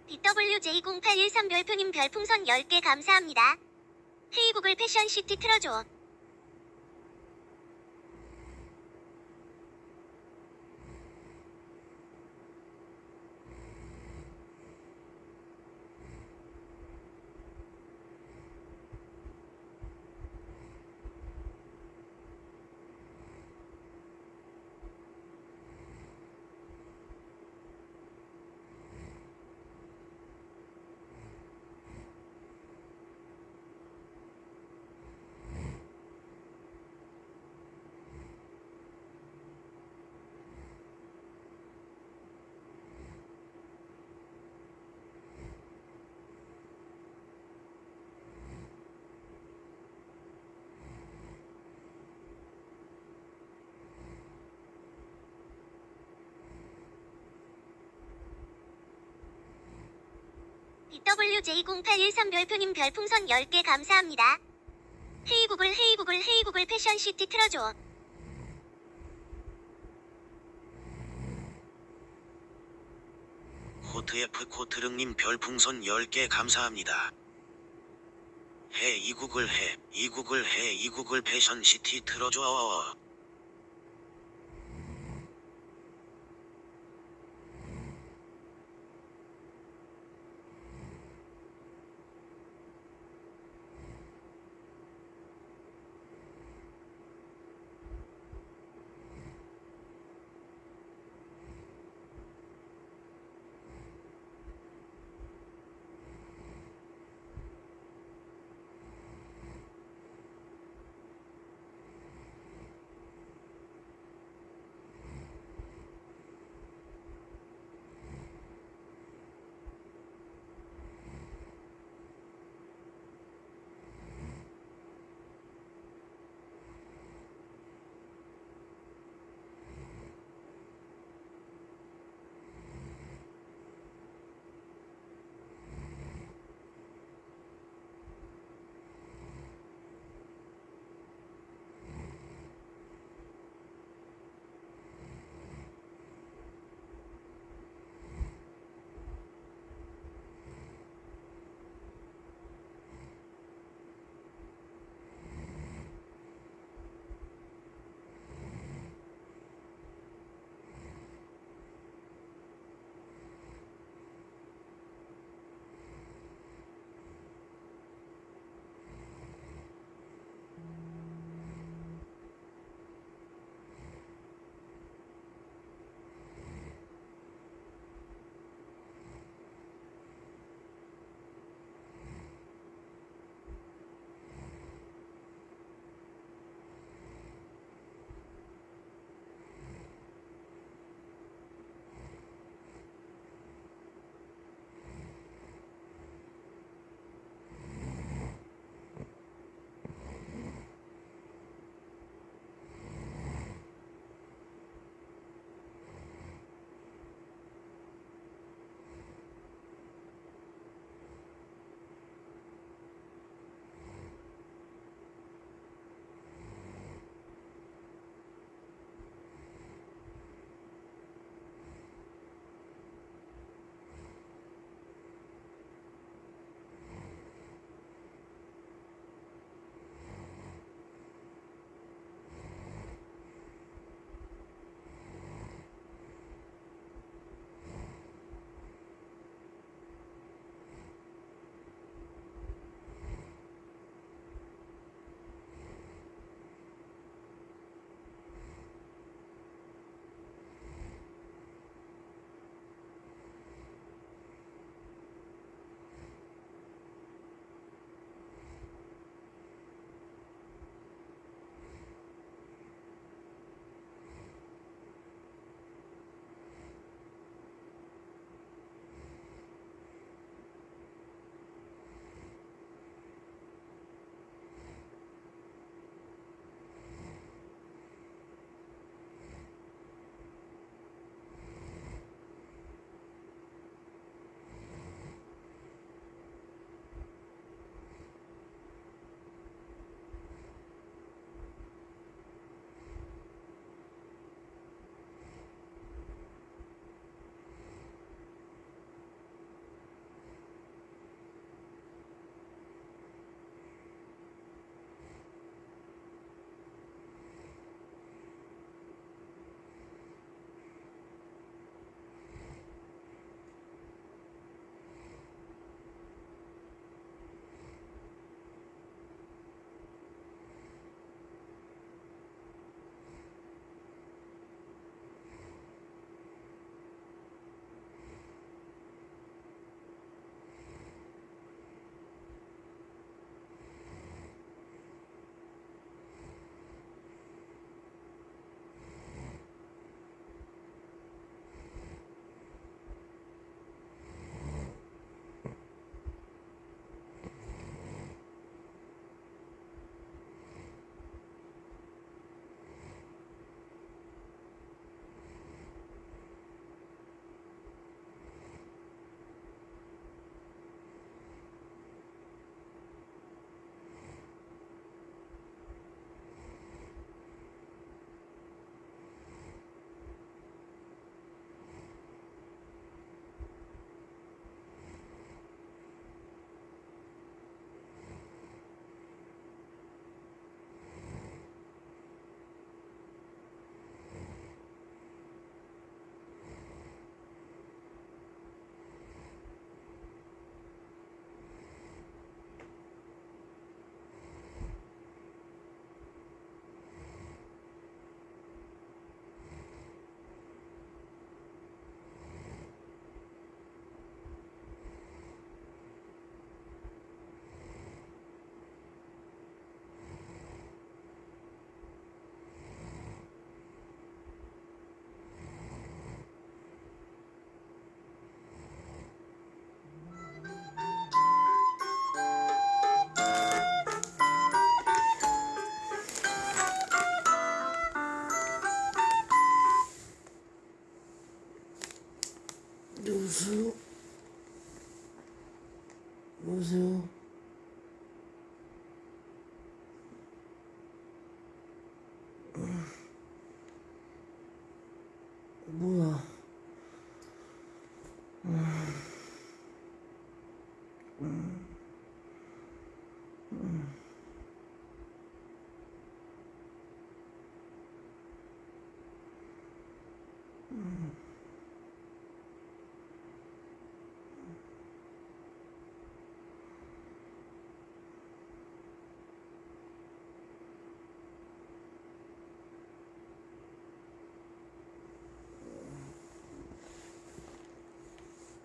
BWJ0813 별표님 별풍선 10개 감사합니다. 헤이구글 패션시티 틀어줘. BWJ0813 별표님 별풍선 10개 감사합니다. Hey Google Hey Google Hey Google 패션시티 틀어줘. 호트F 코트릉님 별풍선 10개 감사합니다. Hey Google Hey Google Hey Google 패션시티 틀어줘 여보세요?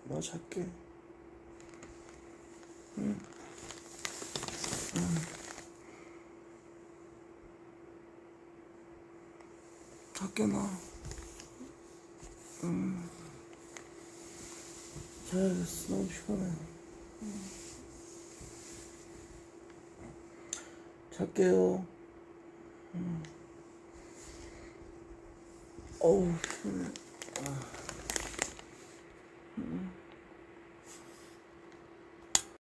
나 잘게. 응. 응. 잘게 나. 응. 자야겠어. 너무 피곤해. 응. 잘게요.